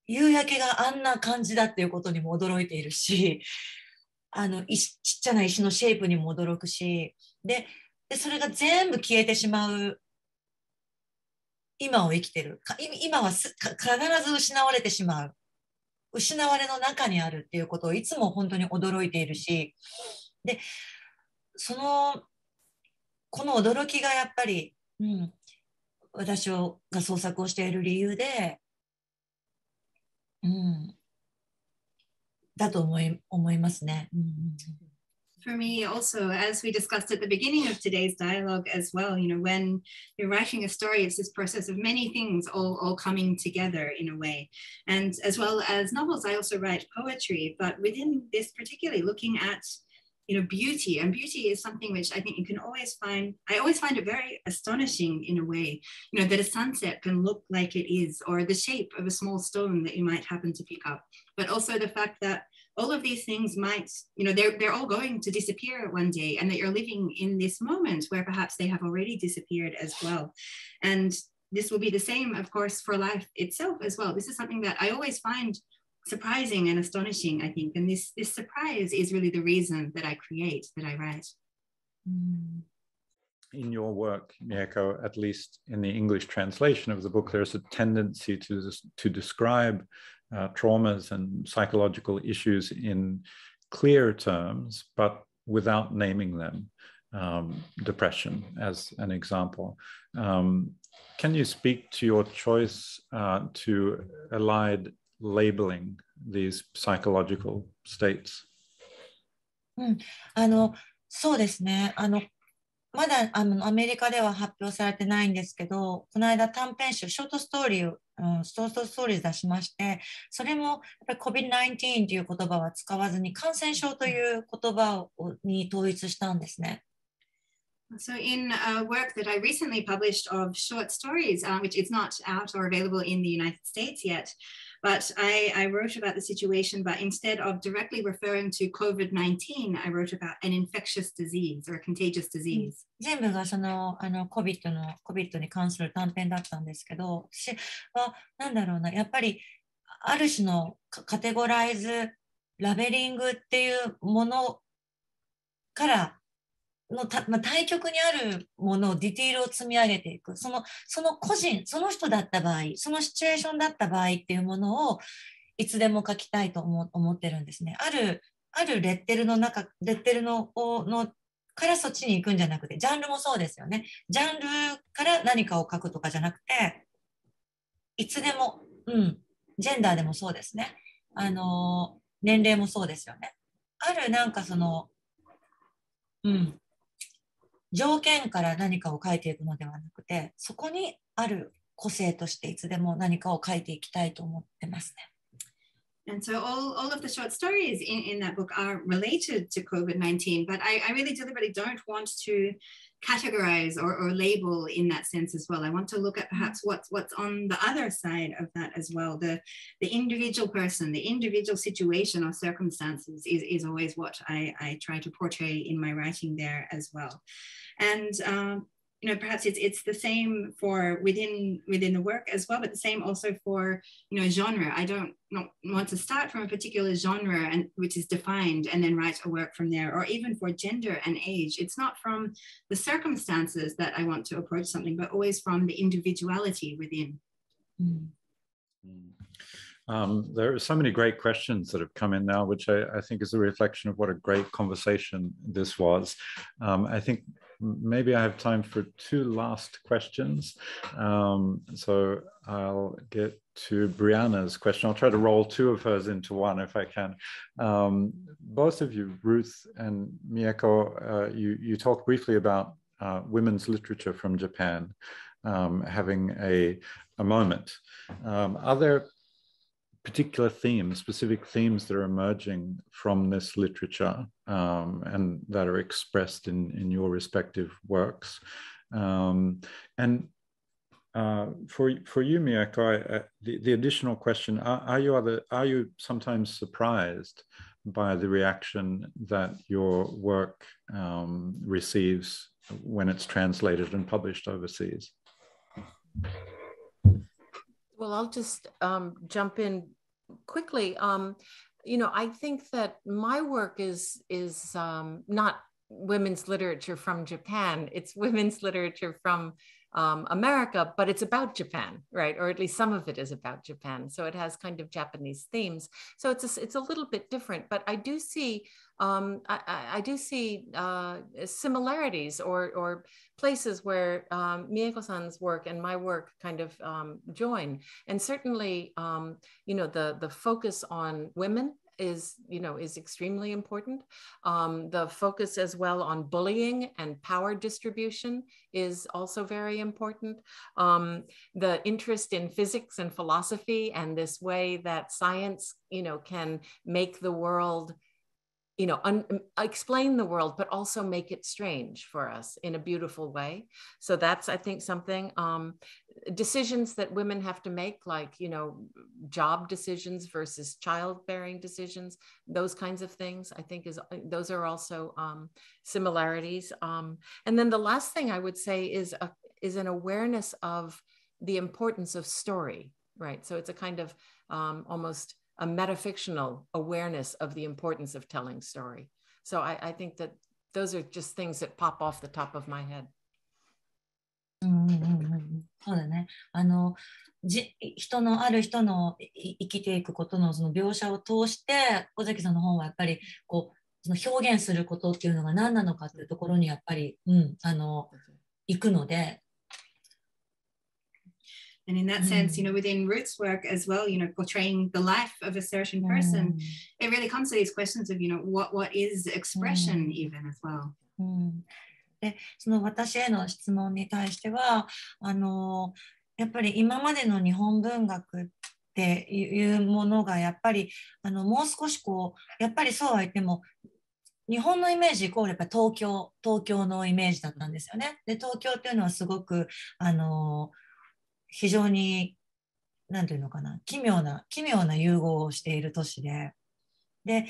夕焼けがあんな感じだっていうことにも驚いているし あのちっちゃな石のシェイプにも驚くしででそれが全部消えてしまう今を生きてる。今は必ず失われてしまう。失われの中にあるっていうことをいつも本当に驚いているしでそのこの驚きがやっぱり、うん、私をが創作をしている理由で、うん、だと思い思いますね。うん for me also as we discussed at the beginning of today's dialogue as well you know when you're writing a story it's this process of many things all, all coming together in a way and as well as novels i also write poetry but within this particularly looking at you know beauty. And beauty is something which i think you can always find i always find it very astonishing in a way you know that a sunset can look like it is or the shape of a small stone that you might happen to pick up. But also the fact that all of these things might you know they're, they're all going to disappear one day and that you're living in this moment where perhaps they have already disappeared as well. And this will be the same of course for life itself as well. This is something that i always find surprising and astonishing, I think. And this, this surprise is really the reason that I create, that I write. Mm. In your work, Mieko, at least in the English translation of the book, there's a tendency to, to describe uh, traumas and psychological issues in clear terms, but without naming them. Um, depression, as an example. Um, can you speak to your choice uh, to allied labeling these psychological states? うん、あのそうですねあのまだあのアメリカでは発表されてないんですけどこの間短編集ショートストーリーを、うん、ショートストーリー出しましてそれもやっぱり COVID-19 という言葉は使わずに感染症という言葉をに統一したんですね。So, in a work that I recently published of short stories, uh, which is not out or available in the United States yet, but I, I, wrote about the situation, but instead of directly referring to COVID 19, I wrote about an infectious disease or a contagious disease. 全部がそのあの COVID の COVID に関する短編だったんですけど、私はなんだろうな、やっぱりある種のカテゴライズ、ラベリングっていうものからのた、まあ、対極にあるものをディティールを積み上げていくそのその個人その人だった場合そのシチュエーションだった場合っていうものをいつでも書きたいと思思ってるんですね。あるあるレッテルの中レッテルののからそっちに行くんじゃなくてジャンルもそうですよね。ジャンルから何かを書くとかじゃなくていつでも、うん、ジェンダーでもそうですね。あの年齢もそうですよね。あるなんかその、うん、条件から何かを書いていくのではなくて、そこにある個性としていつでも何かを書いていきたいと思ってますね。And so all, all of the short stories in, in that book are related to COVID-19, but I, I really deliberately don't want to categorize or, or label in that sense as well. I want to look at perhaps what's what's on the other side of that as well. The the individual person, the individual situation or circumstances is, is always what I, I try to portray in my writing there as well. And um, you know perhaps it's it's the same for within within the work as well but the same also for you know genre i don't not want to start from a particular genre and which is defined and then write a work from there or even for gender and age it's not from the circumstances that i want to approach something but always from the individuality within mm. Um, there are so many great questions that have come in now, which I, I, think is a reflection of what a great conversation this was. Um, I think maybe I have time for two last questions. Um, so I'll get to Brianna's question. I'll try to roll two of hers into one if I can. Um, both of you, Ruth and Mieko, uh, you, you talked briefly about uh, women's literature from Japan um, having a, a moment. Um, are there particular themes, specific themes that are emerging from this literature um, and that are expressed in, in your respective works. Um, and uh, for for you, Mieko, I, uh, the, the additional question: are, are, you other are you sometimes surprised by the reaction that your work um, receives when it's translated and published overseas? Well, I'll just um, jump in quickly. Um, you know, I think that my work is is um, not women's literature from Japan. It's women's literature from um, America, but it's about Japan, right? Or at least some of it is about Japan. So it has kind of Japanese themes. So it's a, it's a little bit different, but I do see um, I, I, do see uh, similarities or or places where um, Mieko-san's work and my work kind of um, join, and certainly um, you know the the focus on women is you know is extremely important. Um, the focus as well on bullying and power distribution is also very important. Um, the interest in physics and philosophy and this way that science you know can make the world you know un, explain the world but also make it strange for us in a beautiful way. So that's i think something um, decisions that women have to make like you know job decisions versus childbearing decisions those kinds of things i think is those are also um, similarities um, and then the last thing i would say is a, is an awareness of the importance of story right? So it's a kind of um, almost a metafictional awareness of the importance of telling story. So I, I think that those are just things that pop off the top of my head. うんうんうん、そうだね。あのじ人のある人の生きていくことのその描写を通して尾崎さんの本はやっぱりこうその表現することっていうのが何なのかっていうところにやっぱり、うん、あの行くので and in that mm. sense you know within Ruth's work as well you know portraying the life of a certain person mm. it really comes to these questions of you know what what is expression mm. even as well でその私への質問に対してはあのやっぱり今までの日本文学っていうものがやっぱりあのもう少しこうやっぱりそうは言っても日本のイメージイコールやっぱ東京、東京のイメージだったんですよね。で、東京っていうのはすごく、あの、非常に、なんていうのかな、奇妙な、奇妙な融合をしている都市で、で、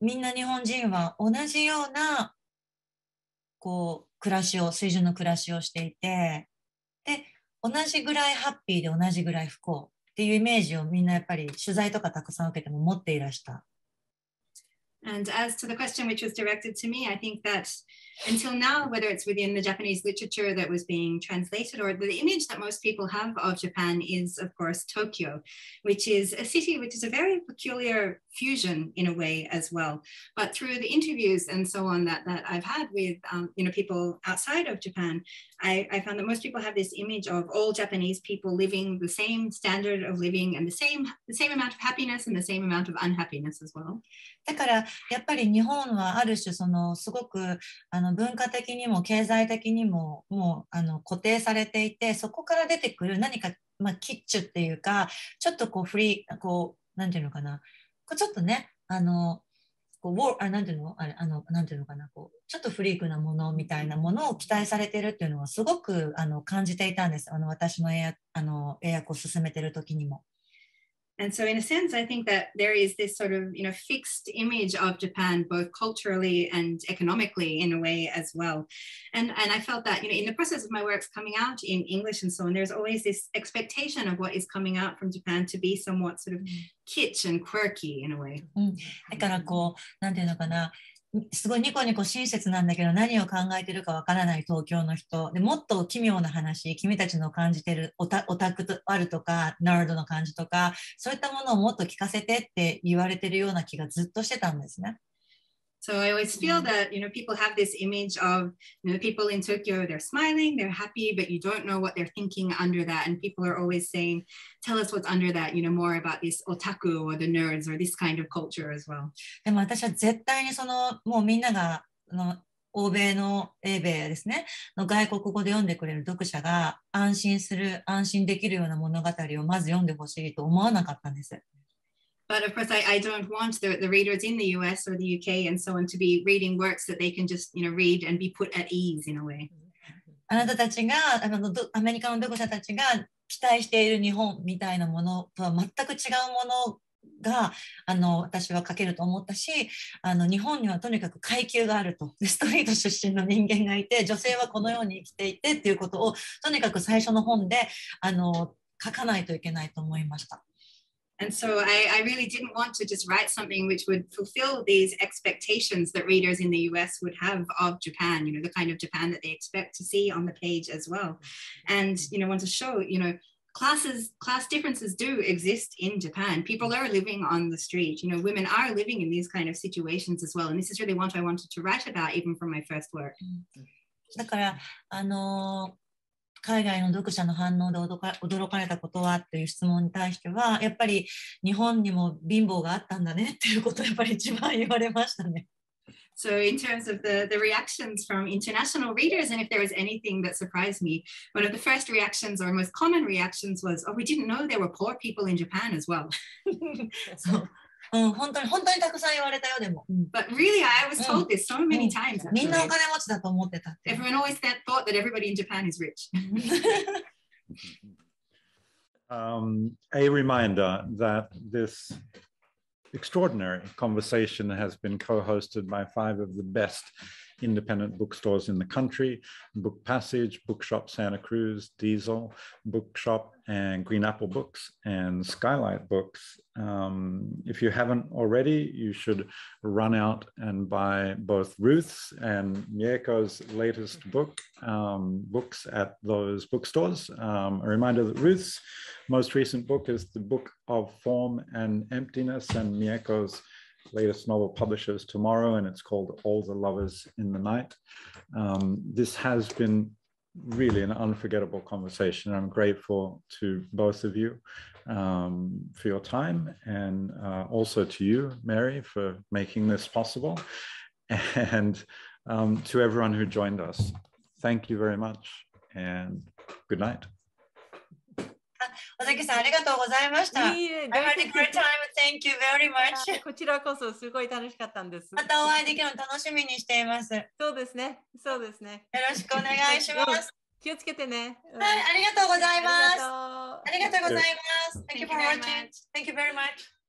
みんな日本人は同じような、こう、暮らしを、水準の暮らしをしていて、で、同じぐらいハッピーで同じぐらい不幸っていうイメージをみんなやっぱり取材とかたくさん受けても持っていらした。And as to the question which was directed to me, I think that until now, whether it's within the Japanese literature that was being translated or the image that most people have of Japan is, of course, Tokyo, which is a city which is a very peculiar fusion in a way as well. But through the interviews and so on that, that I've had with um, you know people outside of Japan, I, I found that most people have this image of all Japanese people living the same standard of living and the same the same amount of happiness and the same amount of unhappiness as well. だから やっぱり日本はある種そのすごくあの文化的にも経済的にももうあの固定されていてそこから出てくる何か、まあ、キッチュっていうかちょっとこうフリーこうなんていうのかな。こうちょっとねあのこうウォーあなんていうの？あれあのなんていうのかな。こうちょっとフリークなものみたいなものを期待されてるっていうのはすごくあの感じていたんです。あの私の英あの英訳を進めてる時にも。And so, in a sense, I think that there is this sort of you know fixed image of Japan, both culturally and economically, in a way as well. And and I felt that you know in the process of my works coming out in English and so on, there's always this expectation of what is coming out from Japan to be somewhat sort of kitsch and quirky in a way. だからこうなんていうのかな。 すごいニコニコ親切なんだけど何を考えてるかわからない東京の人でもっと奇妙な話君たちの感じてるオタクとあるとかナードの感じとかそういったものをもっと聞かせてって言われてるような気がずっとしてたんですね。So I always feel that you know people have this image of you know people in Tokyo they're smiling they're happy but you don't know what they're thinking under that and people are always saying tell us what's under that you know more about this otaku or the nerds or this kind of culture as well でも私は絶対にそのもうみんながの欧米の英米ですねの外国語で読んでくれる読者が安心する安心できるような物語をまず読んでほしいと思わなかったんです。But of course, I, I don't want the, the readers in the US or the UK and so on to be reading works that they can just you know read and be put at ease in a way. あなたたちがあのアメリカの読者たちが期待している日本みたいなものとは全く違うものがあの私は書けると思ったしあの日本にはとにかく階級があると ストリート出身の人間がいて女性はこのように生きていてっていうことをとにかく最初の本であの書かないといけないと思いました。And so I, I, really didn't want to just write something which would fulfill these expectations that readers in the US would have of Japan, you know, the kind of Japan that they expect to see on the page as well. And, you know, want to show, you know, classes, class differences do exist in Japan. People are living on the street, you know, women are living in these kind of situations as well. And this is really what I wanted to write about even from my first work. だから、あの 海外の読者の反応で驚かれたことはっていう質問に対しては、やっぱり日本にも貧乏があったんだねっていうことをやっぱり一番言われましたね。So, in terms of the, the reactions from international readers, and if there was anything that surprised me, one of the first reactions or most common reactions was, Oh, we didn't know there were poor people in Japan as well. うん、本当に本当にたくさん言われたよでも。But really, I was told this so many times. みんなお金持ちだと思ってたって。Everyone always thought that everybody in Japan is rich. um, a reminder that this extraordinary conversation has been co-hosted by five of the best independent bookstores in the country Book Passage, Bookshop Santa Cruz, Diesel, Bookshop, and Green Apple Books and Skylight Books. Um, if you haven't already, you should run out and buy both Ruth's and Mieko's latest book um, books at those bookstores. Um, a reminder that Ruth's most recent book is the Book of Form and Emptiness, and Mieko's latest novel publishes tomorrow, and it's called All the Lovers in the Night. Um, this has been really an unforgettable conversation. I'm grateful to both of you um, for your time and uh, also to you, Mary, for making this possible, and um, to everyone who joined us. Thank you very much, and good night. 尾崎さん、ありがとうございました。いいえ I had a great time. Thank you very much. こちらこそすごい楽しかったんです。またお会いできるの楽しみにしています。よそうですね。そうですね。ろしくお願いします。気をつけてね。うんはい、ありがとうございます。あありがとうございます。Thank you for very watching. much. Thank you very much.